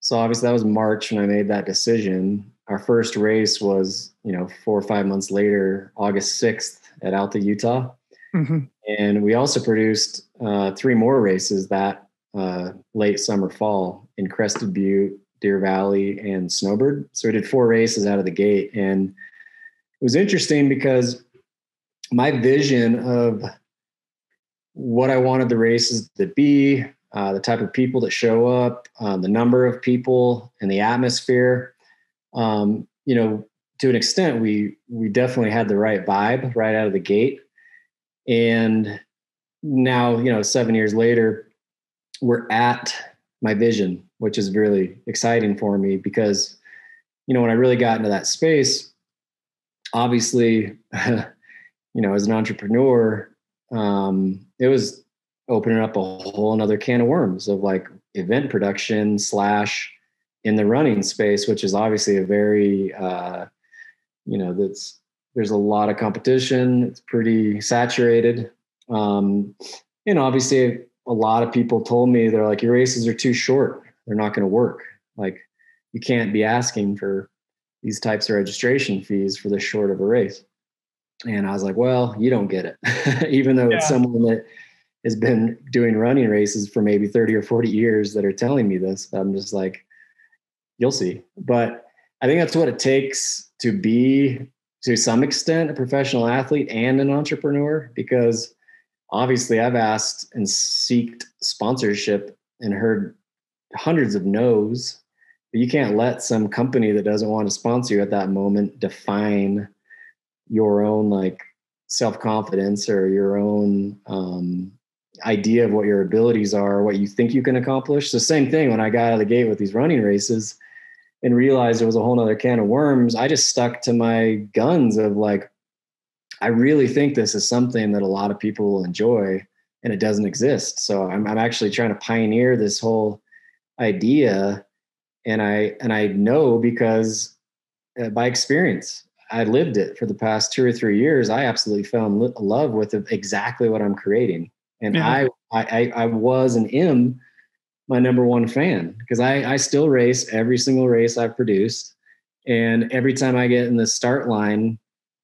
Speaker 2: so obviously that was march when i made that decision. Our first race was you know four or five months later august 6th at alta utah. Mm-hmm. and we also produced uh, three more races that uh, late summer fall in Crested Butte, Deer Valley, and Snowbird. So we did four races out of the gate, and it was interesting because my vision of what I wanted the races to be, uh, the type of people that show up, uh, the number of people, and the atmosphere. Um, you know, to an extent, we we definitely had the right vibe right out of the gate, and now you know, seven years later, we're at my vision, which is really exciting for me because, you know, when I really got into that space, obviously, you know, as an entrepreneur, um, it was opening up a whole another can of worms of like event production slash in the running space, which is obviously a very, uh, you know, that's there's a lot of competition. It's pretty saturated. Um, and obviously a lot of people told me they're like your races are too short they're not going to work. Like you can't be asking for these types of registration fees for this short of a race. And i was like well you don't get it. Even though yeah. it's someone that has been doing running races for maybe 30 or 40 years that are telling me this i'm just like you'll see. But i think that's what it takes to be to some extent a professional athlete and an entrepreneur because obviously I've asked and seeked sponsorship and heard hundreds of no's. But you can't let some company that doesn't want to sponsor you at that moment define your own like self-confidence or your own um, idea of what your abilities are, what you think you can accomplish. The same thing when I got out of the gate with these running races, and realized it was a whole nother can of worms, I just stuck to my guns of like, I really think this is something that a lot of people will enjoy and it doesn't exist. So I'm, I'm actually trying to pioneer this whole idea. And I, and I know because uh, by experience, I lived it for the past two or three years. I absolutely fell in love with exactly what I'm creating. And yeah. I, I, I was and am my number one fan because I, I still race every single race I've produced. And every time I get in the start line,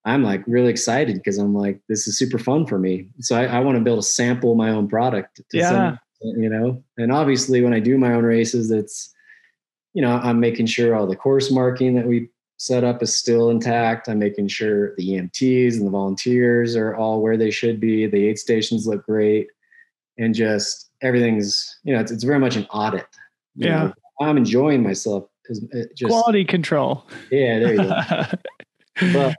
Speaker 2: I'm like really excited because I'm like, this is super fun for me. So I, I want to be able to sample my own product.
Speaker 1: yeah. Some,
Speaker 2: you know, and obviously when I do my own races, it's, you know, I'm making sure all the course marking that we set up is still intact. I'm making sure the EMTs and the volunteers are all where they should be. The aid stations look great. And just everything's, you know, it's, it's very much an audit.
Speaker 1: Yeah.
Speaker 2: Know? I'm enjoying myself.
Speaker 1: Just, Quality control.
Speaker 2: Yeah, there you go. but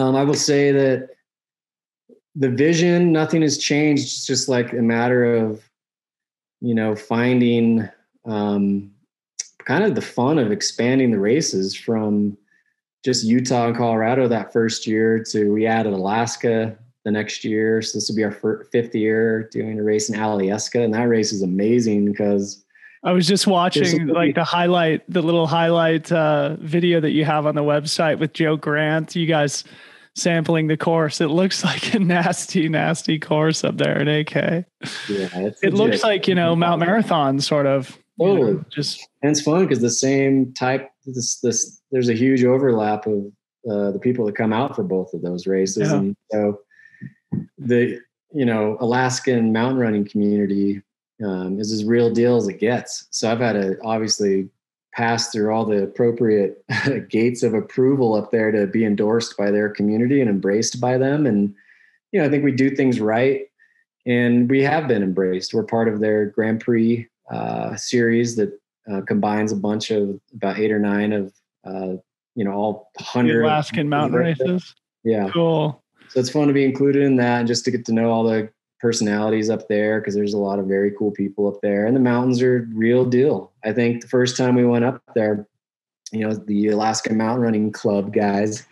Speaker 2: um, I will say that the vision, nothing has changed. It's just like a matter of, you know, finding um, kind of the fun of expanding the races from just Utah and Colorado that first year to we added Alaska the next year. So this will be our fifth year doing a race in Alaska, and that race is amazing because
Speaker 1: I was just watching like the highlight, the little highlight uh, video that you have on the website with Joe Grant. You guys sampling the course. It looks like a nasty, nasty course up there in AK.
Speaker 2: Yeah,
Speaker 1: it looks like you know Mount Marathon sort of.
Speaker 2: Totally,
Speaker 1: you know, just
Speaker 2: and it's fun because the same type. This this there's a huge overlap of uh, the people that come out for both of those races, yeah. and so the you know Alaskan mountain running community um, is as real deal as it gets. So I've had a obviously pass through all the appropriate gates of approval up there to be endorsed by their community and embraced by them. And you know, I think we do things right, and we have been embraced. We're part of their Grand Prix uh, series that uh, combines a bunch of about eight or nine of uh, you know all hundred
Speaker 1: Alaskan mountain races.
Speaker 2: Yeah,
Speaker 1: cool.
Speaker 2: So it's fun to be included in that and just to get to know all the personalities up there because there's a lot of very cool people up there and the mountains are real deal. I think the first time we went up there, you know, the Alaska Mountain Running Club guys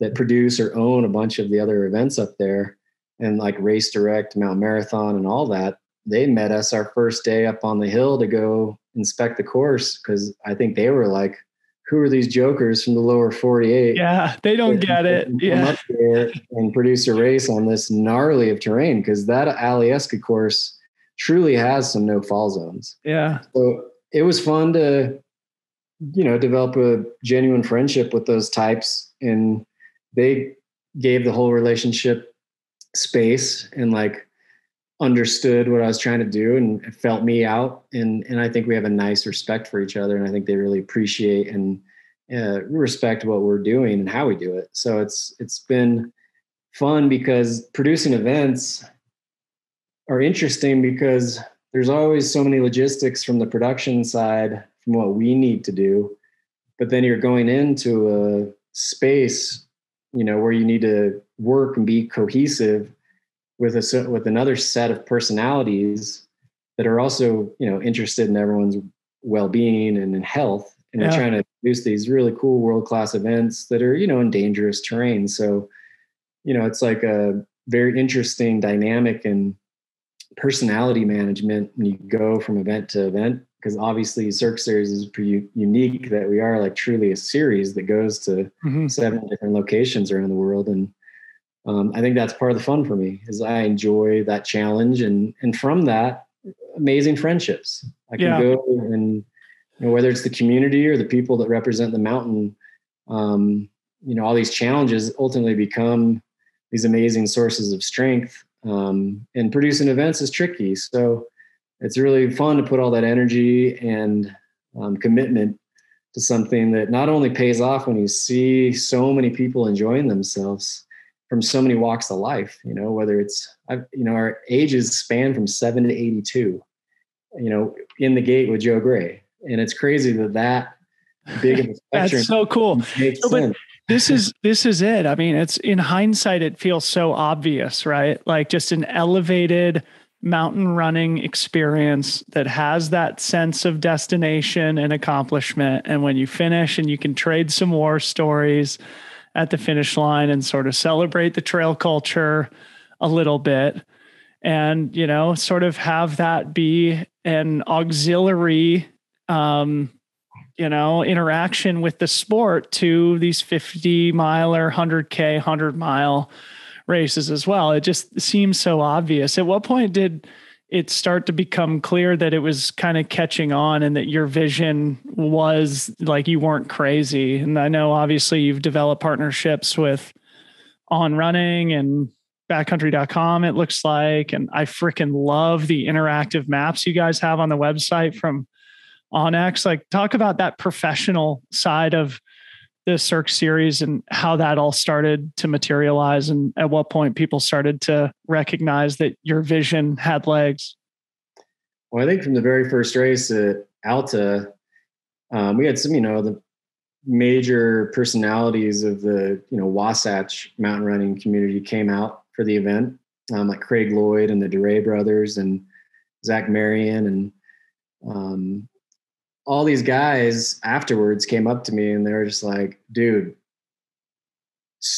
Speaker 2: that produce or own a bunch of the other events up there and like Race Direct, Mount Marathon, and all that, they met us our first day up on the hill to go inspect the course because I think they were like, who are these jokers from the lower 48?
Speaker 1: Yeah, they don't get it. Yeah.
Speaker 2: Up there and produce a race on this gnarly of terrain because that Alyeska course truly has some no fall zones.
Speaker 1: Yeah.
Speaker 2: So it was fun to, you know, develop a genuine friendship with those types. And they gave the whole relationship space and like understood what I was trying to do and felt me out. And and I think we have a nice respect for each other, and I think they really appreciate and uh, respect what we're doing and how we do it. So it's it's been fun because producing events are interesting because there's always so many logistics from the production side from what we need to do but then you're going into a space you know where you need to work and be cohesive with a with another set of personalities that are also you know interested in everyone's well-being and in health and yeah. they're trying to produce these really cool world-class events that are you know in dangerous terrain so you know it's like a very interesting dynamic and personality management when you go from event to event because obviously cirque series is pretty unique that we are like truly a series that goes to mm-hmm. seven different locations around the world and um, I think that's part of the fun for me is I enjoy that challenge and and from that amazing friendships. I can yeah. go and you know, whether it's the community or the people that represent the mountain, um, you know, all these challenges ultimately become these amazing sources of strength. Um, and producing events is tricky, so it's really fun to put all that energy and um, commitment to something that not only pays off when you see so many people enjoying themselves from so many walks of life you know whether it's you know our ages span from 7 to 82 you know in the gate with joe gray. And it's crazy that that big of a
Speaker 1: spectrum that's so cool. so, this is this is it. I mean it's in hindsight it feels so obvious right? Like just an elevated mountain running experience that has that sense of destination and accomplishment. And when you finish and you can trade some war stories at the finish line and sort of celebrate the trail culture a little bit and you know sort of have that be an auxiliary um you know interaction with the sport to these 50 mile or 100k 100 mile races as well. It just seems so obvious. At what point did it start to become clear that it was kind of catching on and that your vision was like you weren't crazy. And i know obviously you've developed partnerships with on running and backcountry.com it looks like and i freaking love the interactive maps you guys have on the website from onX like talk about that professional side of the Cirque series and how that all started to materialize and at what point people started to recognize that your vision had legs.
Speaker 2: Well i think from the very first race at alta um, we had some you know the major personalities of the you know wasatch mountain running community came out for the event, um, like Craig Lloyd and the DeRay brothers and Zach Marion and um, all these guys afterwards came up to me and they were just like, dude,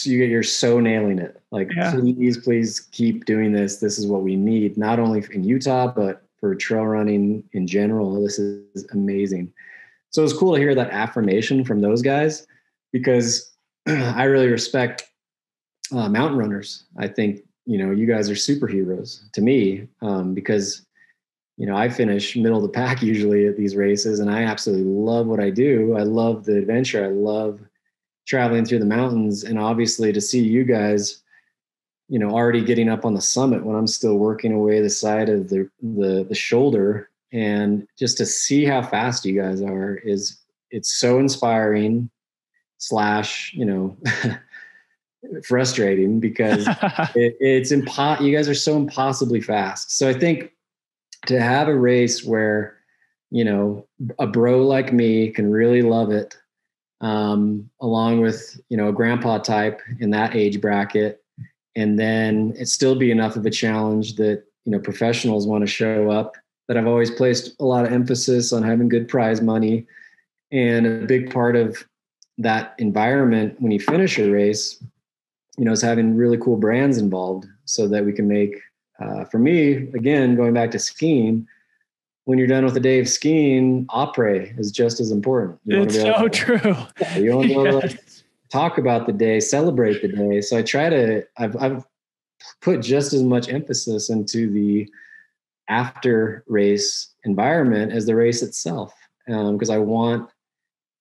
Speaker 2: you, you're so nailing it. Like, yeah. please, please keep doing this. This is what we need, not only in Utah, but for trail running in general. This is amazing. So it was cool to hear that affirmation from those guys because I really respect uh, mountain runners. I think you know you guys are superheroes to me um, because you know I finish middle of the pack usually at these races, and I absolutely love what I do. I love the adventure. I love traveling through the mountains, and obviously to see you guys, you know, already getting up on the summit when I'm still working away the side of the the, the shoulder, and just to see how fast you guys are is it's so inspiring. Slash, you know. frustrating because it, it's impo- you guys are so impossibly fast. So I think to have a race where you know a bro like me can really love it um, along with you know a grandpa type in that age bracket. And then it still be enough of a challenge that you know professionals want to show up. That i've always placed a lot of emphasis on having good prize money. And a big part of that environment when you finish a race you know, is having really cool brands involved so that we can make, uh, for me, again, going back to skiing, when you're done with a day of skiing, après is just as important.
Speaker 1: You it's so to, true.
Speaker 2: Yeah, you want to yes. talk about the day, celebrate the day. So I try to, I've, I've put just as much emphasis into the after race environment as the race itself because um, I want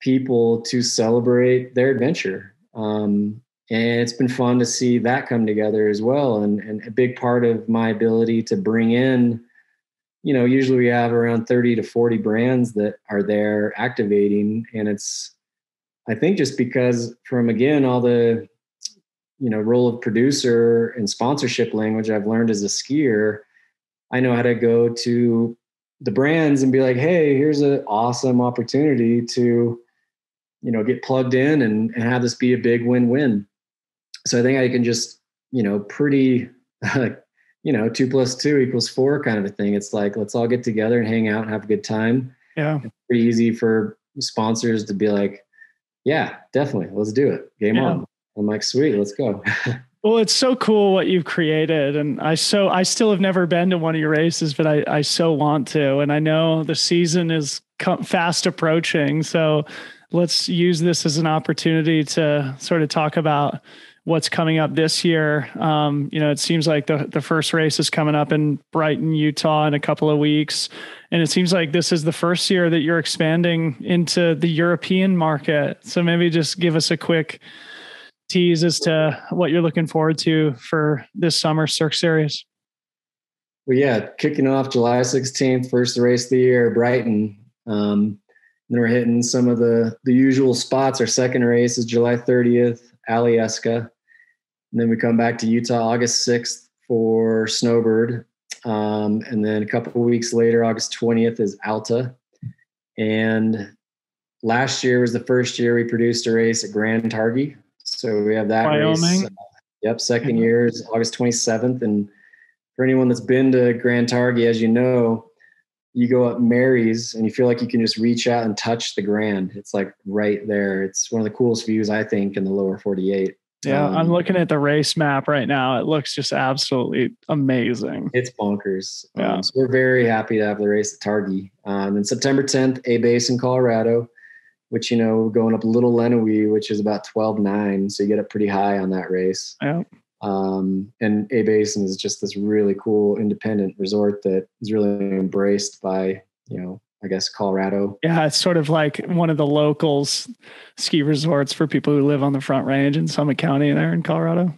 Speaker 2: people to celebrate their adventure. Um, and it's been fun to see that come together as well. And, and a big part of my ability to bring in you know usually we have around 30 to 40 brands that are there activating. And it's i think just because from again all the you know role of producer and sponsorship language i've learned as a skier i know how to go to the brands and be like hey here's an awesome opportunity to you know get plugged in and, and have this be a big win-win so I think I can just, you know, pretty, you know, two plus two equals four kind of a thing. It's like, let's all get together and hang out and have a good time.
Speaker 1: Yeah.
Speaker 2: It's pretty easy for sponsors to be like, yeah, definitely. Let's do it. Game yeah. on. I'm like, sweet, let's go.
Speaker 1: well, it's so cool what you've created. And I so I still have never been to one of your races, but I, I so want to. And I know the season is fast approaching. So let's use this as an opportunity to sort of talk about what's coming up this year. Um, you know, it seems like the the first race is coming up in Brighton, Utah, in a couple of weeks, and it seems like this is the first year that you're expanding into the European market. So maybe just give us a quick tease as to what you're looking forward to for this summer Cirque Series.
Speaker 2: Well, yeah, kicking off July 16th, first race of the year, Brighton. Um, then we're hitting some of the the usual spots. Our second race is July 30th, Alyeska. And then we come back to Utah August 6th for Snowbird. Um, and then a couple weeks later, August 20th is Alta. And last year was the first year we produced a race at Grand Targhee. So we have that
Speaker 1: Wyoming.
Speaker 2: race. Uh, yep, second year is August 27th. And for anyone that's been to Grand Targhee, as you know, you go up Mary's and you feel like you can just reach out and touch the Grand. It's like right there. It's one of the coolest views I think in the lower 48.
Speaker 1: Yeah, um, I'm looking at the race map right now. It looks just absolutely amazing.
Speaker 2: It's bonkers. Yeah. Um, so we're very happy to have the race at Targhee. Um, and September 10th, A Base in Colorado, which, you know, going up Little Lenawee, which is about 12 9. So you get up pretty high on that race.
Speaker 1: Yeah.
Speaker 2: Um, and A Basin is just this really cool independent resort that is really embraced by, you know, I guess Colorado.
Speaker 1: Yeah, it's sort of like one of the locals ski resorts for people who live on the Front Range in Summit County there in Colorado.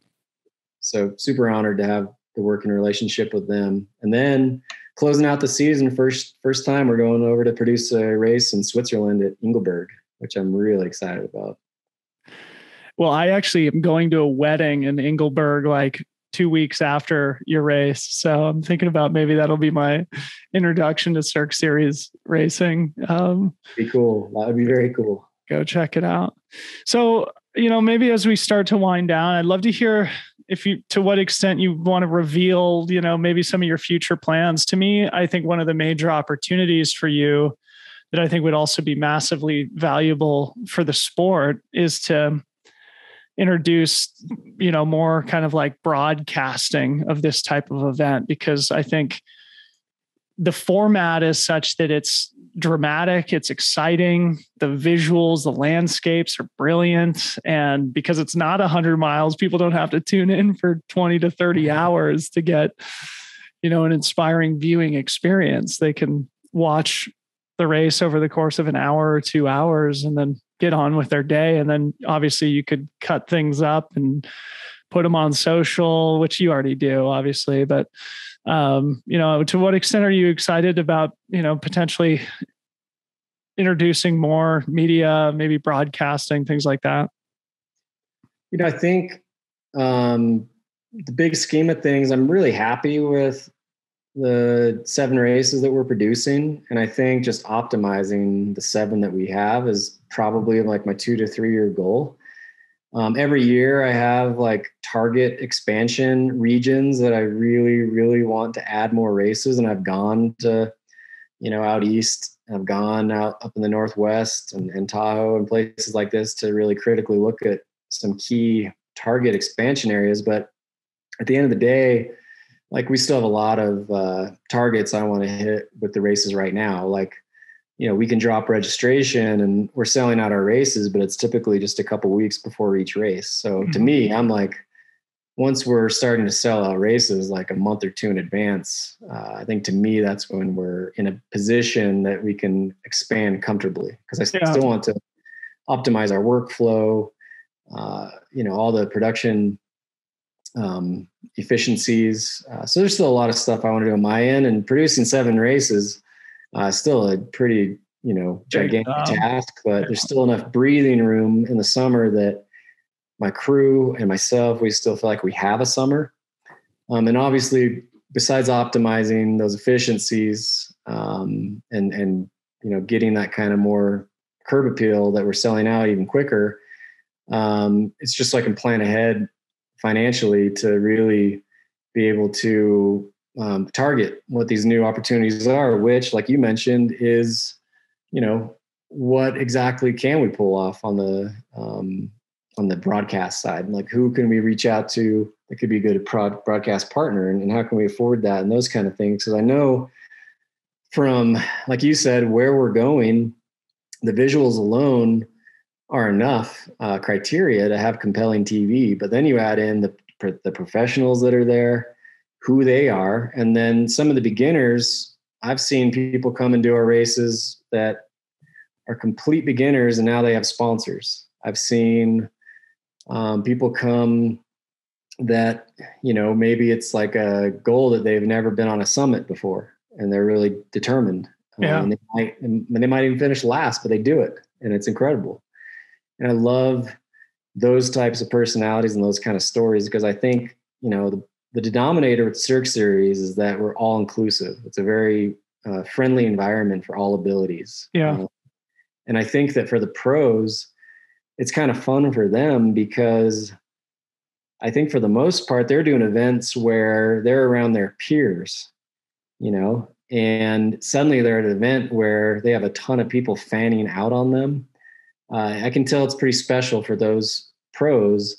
Speaker 2: So super honored to have the working relationship with them. And then closing out the season, first first time we're going over to produce a race in Switzerland at Engelberg, which I'm really excited about.
Speaker 1: Well, I actually am going to a wedding in Engelberg like two weeks after your race. So I'm thinking about maybe that'll be my introduction to Cirque Series racing. Um,
Speaker 2: be cool. That would be very cool.
Speaker 1: Go check it out. So, you know, maybe as we start to wind down, I'd love to hear if you to what extent you want to reveal, you know, maybe some of your future plans. To me, I think one of the major opportunities for you that I think would also be massively valuable for the sport is to introduce you know more kind of like broadcasting of this type of event because i think the format is such that it's dramatic it's exciting the visuals the landscapes are brilliant and because it's not 100 miles people don't have to tune in for 20 to 30 hours to get you know an inspiring viewing experience. They can watch the race over the course of an hour or two hours and then get on with their day. And then obviously you could cut things up and put them on social, which you already do, obviously. But um, you know, to what extent are you excited about, you know, potentially introducing more media, maybe broadcasting, things like that?
Speaker 2: You know, I think um, the big scheme of things, I'm really happy with the seven races that we're producing. And i think just optimizing the seven that we have is probably like my two to three year goal. Um, every year i have like target expansion regions that i really really want to add more races. And i've gone to you know out east i've gone out up in the northwest and, and tahoe and places like this to really critically look at some key target expansion areas. But at the end of the day like we still have a lot of uh, targets I want to hit with the races right now. Like, you know, we can drop registration and we're selling out our races, but it's typically just a couple weeks before each race. So mm-hmm. to me, I'm like, once we're starting to sell out races like a month or two in advance, uh, I think to me that's when we're in a position that we can expand comfortably because I yeah. still want to optimize our workflow. Uh, you know, all the production um, efficiencies. Uh, so there's still a lot of stuff I want to do on my end, and producing seven races uh, still a pretty you know gigantic task. But there's still enough breathing room in the summer that my crew and myself we still feel like we have a summer. Um, and obviously, besides optimizing those efficiencies um, and and you know getting that kind of more curb appeal that we're selling out even quicker. Um, it's just so I can plan ahead financially to really be able to um, target what these new opportunities are which like you mentioned is you know what exactly can we pull off on the um, on the broadcast side? Like who can we reach out to that could be a good prod, broadcast partner? And, and how can we afford that? And those kind of things because i know from like you said where we're going the visuals alone are enough uh, criteria to have compelling TV. But then you add in the the professionals that are there, who they are, and then some of the beginners. I've seen people come and do our races that are complete beginners, and now they have sponsors. I've seen um, people come that you know maybe it's like a goal that they've never been on a summit before, and they're really determined.
Speaker 1: Yeah.
Speaker 2: Um, and they might and they might even finish last, but they do it, and it's incredible. And I love those types of personalities and those kind of stories because I think, you know, the, the denominator with Cirque series is that we're all inclusive. It's a very uh, friendly environment for all abilities.
Speaker 1: Yeah. Uh,
Speaker 2: and I think that for the pros, it's kind of fun for them because I think for the most part, they're doing events where they're around their peers, you know, and suddenly they're at an event where they have a ton of people fanning out on them. Uh, I can tell it's pretty special for those pros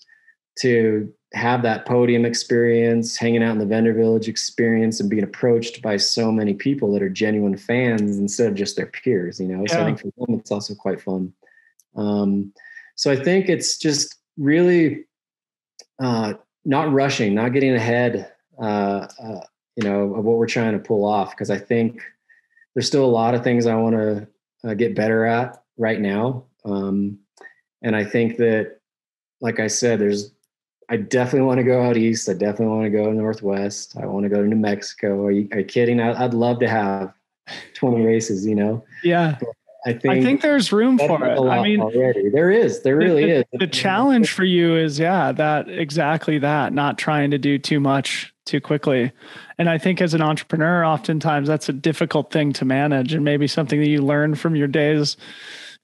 Speaker 2: to have that podium experience, hanging out in the vendor village experience, and being approached by so many people that are genuine fans instead of just their peers. You know, yeah. so I think for them it's also quite fun. Um, so I think it's just really uh, not rushing, not getting ahead, uh, uh, you know, of what we're trying to pull off. Because I think there's still a lot of things I want to uh, get better at right now, um, and I think that, like I said, there's I definitely want to go out east. I definitely want to go northwest. I want to go to New Mexico. Are you, are you kidding? I, would love to have 20 races, you know?
Speaker 1: Yeah. But I think I think there's room for it. I mean,
Speaker 2: already there is, there really
Speaker 1: the,
Speaker 2: is.
Speaker 1: The challenge for you is, yeah, that exactly that, not trying to do too much too quickly. And I think as an entrepreneur, oftentimes that's a difficult thing to manage, and maybe something that you learn from your days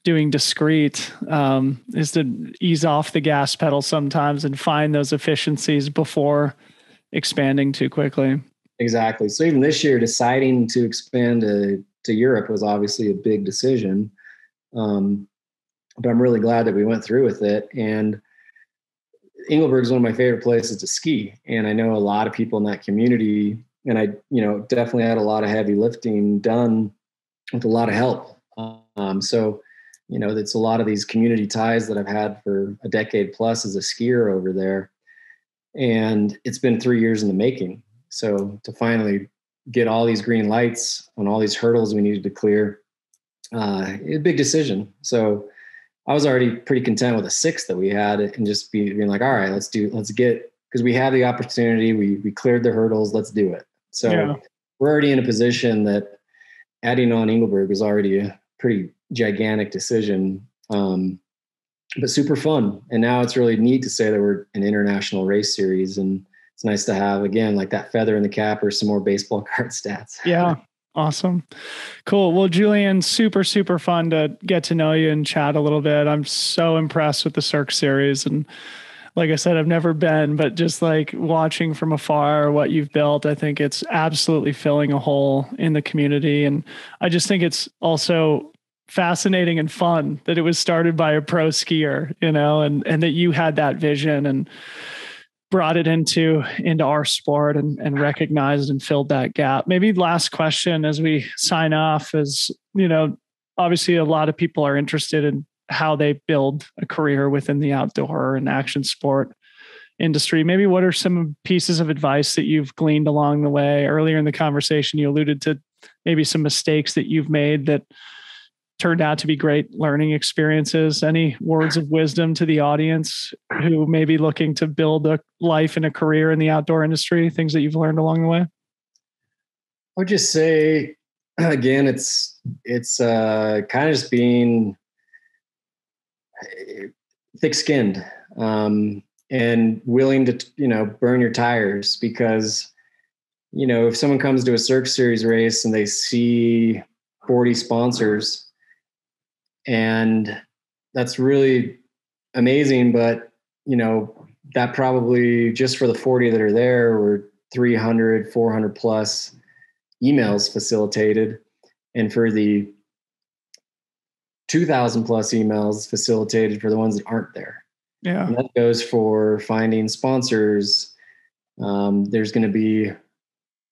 Speaker 1: doing Discrete um, is to ease off the gas pedal sometimes and find those efficiencies before expanding too quickly.
Speaker 2: Exactly. So even this year, deciding to expand to to Europe was obviously a big decision. Um, but I'm really glad that we went through with it. And Engelberg is one of my favorite places to ski. And I know a lot of people in that community. And I, you know, definitely had a lot of heavy lifting done with a lot of help. Um, so, you know, it's a lot of these community ties that I've had for a decade plus as a skier over there. And it's been three years in the making. So to finally get all these green lights on all these hurdles we needed to clear. Uh, a big decision. So I was already pretty content with a six that we had and just be, being like, all right, let's do, let's get, because we have the opportunity, we, we cleared the hurdles, let's do it. So yeah. we're already in a position that adding on Engelberg was already a pretty gigantic decision. Um, but super fun. And now it's really neat to say that we're an international race series and it's nice to have again like that feather in the cap or some more baseball card stats.
Speaker 1: Yeah. Awesome. Cool. Well, Julian, super, super fun to get to know you and chat a little bit. I'm so impressed with the Cirque series. And like I said, I've never been, but just like watching from afar what you've built, I think it's absolutely filling a hole in the community. And I just think it's also fascinating and fun that it was started by a pro skier, you know, and, and that you had that vision and, brought it into into our sport and, and recognized and filled that gap. Maybe last question as we sign off is, you know, obviously a lot of people are interested in how they build a career within the outdoor and action sport industry. Maybe what are some pieces of advice that you've gleaned along the way? Earlier in the conversation, you alluded to maybe some mistakes that you've made that turned out to be great learning experiences. Any words of wisdom to the audience who may be looking to build a life and a career in the outdoor industry? Things that you've learned along the way? I
Speaker 2: would just say, again, it's it's uh, kind of just being uh, thick-skinned um, and willing to you know burn your tires because you know if someone comes to a Cirque Series race and they see 40 sponsors and that's really amazing but you know that probably just for the 40 that are there were 300 400 plus emails facilitated. And for the 2000 plus emails facilitated for the ones that aren't there.
Speaker 1: Yeah.
Speaker 2: And that goes for finding sponsors. Um, there's going to be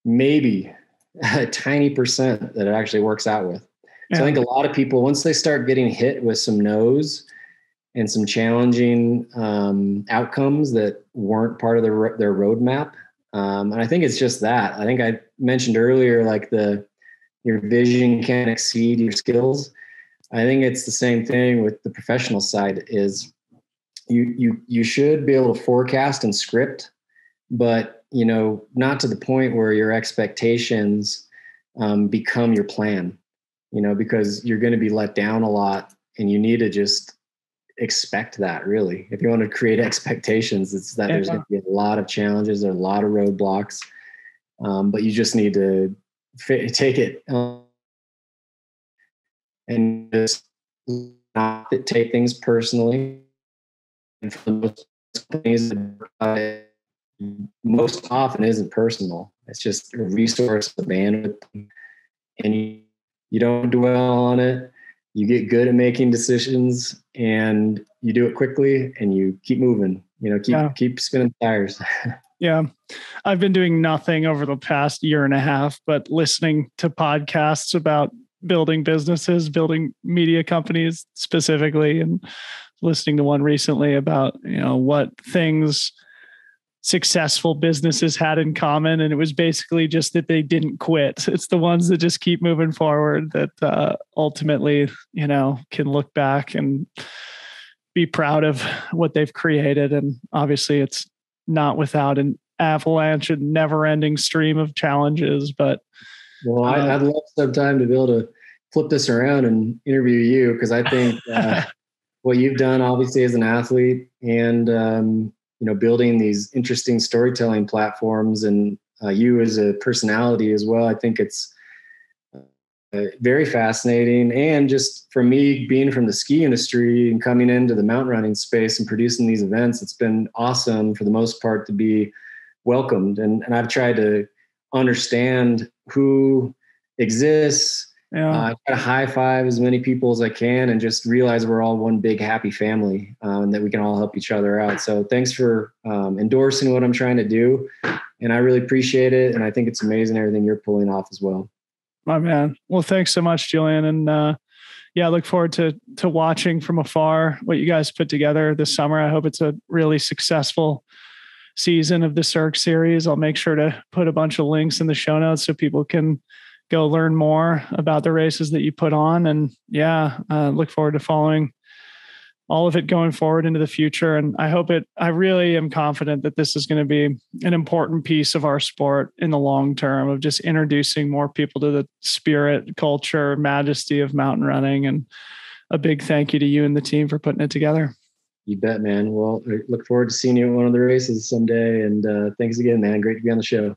Speaker 2: maybe a tiny percent that it actually works out with yeah. So I think a lot of people, once they start getting hit with some no's and some challenging um, outcomes that weren't part of their their roadmap, um, and I think it's just that. I think I mentioned earlier, like the your vision can exceed your skills. I think it's the same thing with the professional side. Is you you you should be able to forecast and script, but you know not to the point where your expectations um, become your plan you know, because you're going to be let down a lot and you need to just expect that really. If you want to create expectations, it's that yeah. there's going to be a lot of challenges, there are a lot of roadblocks, um, but you just need to take it um, and just not take things personally. And for the most companies most often isn't personal. It's just a resource, a bandwidth, and you, you don't dwell on it. You get good at making decisions, and you do it quickly, and you keep moving. You know, keep yeah. keep spinning tires.
Speaker 1: yeah, I've been doing nothing over the past year and a half, but listening to podcasts about building businesses, building media companies specifically, and listening to one recently about you know what things successful businesses had in common and it was basically just that they didn't quit. It's the ones that just keep moving forward that uh, ultimately you know can look back and be proud of what they've created. And obviously it's not without an avalanche and never ending stream of challenges but
Speaker 2: well uh, i'd love some time to be able to flip this around and interview you because i think uh, what you've done obviously as an athlete and um, you know building these interesting storytelling platforms and uh, you as a personality as well i think it's uh, very fascinating. And just for me being from the ski industry and coming into the mountain running space and producing these events it's been awesome for the most part to be welcomed. And, and i've tried to understand who exists yeah. Uh, I try to high five as many people as I can and just realize we're all one big happy family uh, and that we can all help each other out. So thanks for um, endorsing what I'm trying to do. And I really appreciate it. And I think it's amazing everything you're pulling off as well.
Speaker 1: My man. Well, thanks so much, Julian. And uh, yeah, I look forward to to watching from afar what you guys put together this summer. I hope it's a really successful season of the Cirque series. I'll make sure to put a bunch of links in the show notes so people can go learn more about the races that you put on. And yeah, uh, look forward to following all of it going forward into the future. And I hope it, I really am confident that this is going to be an important piece of our sport in the long term of just introducing more people to the spirit, culture, majesty of mountain running. And a big thank you to you and the team for putting it together.
Speaker 2: You bet, man. Well, I look forward to seeing you at one of the races someday. And uh, thanks again, man. Great to be on the show.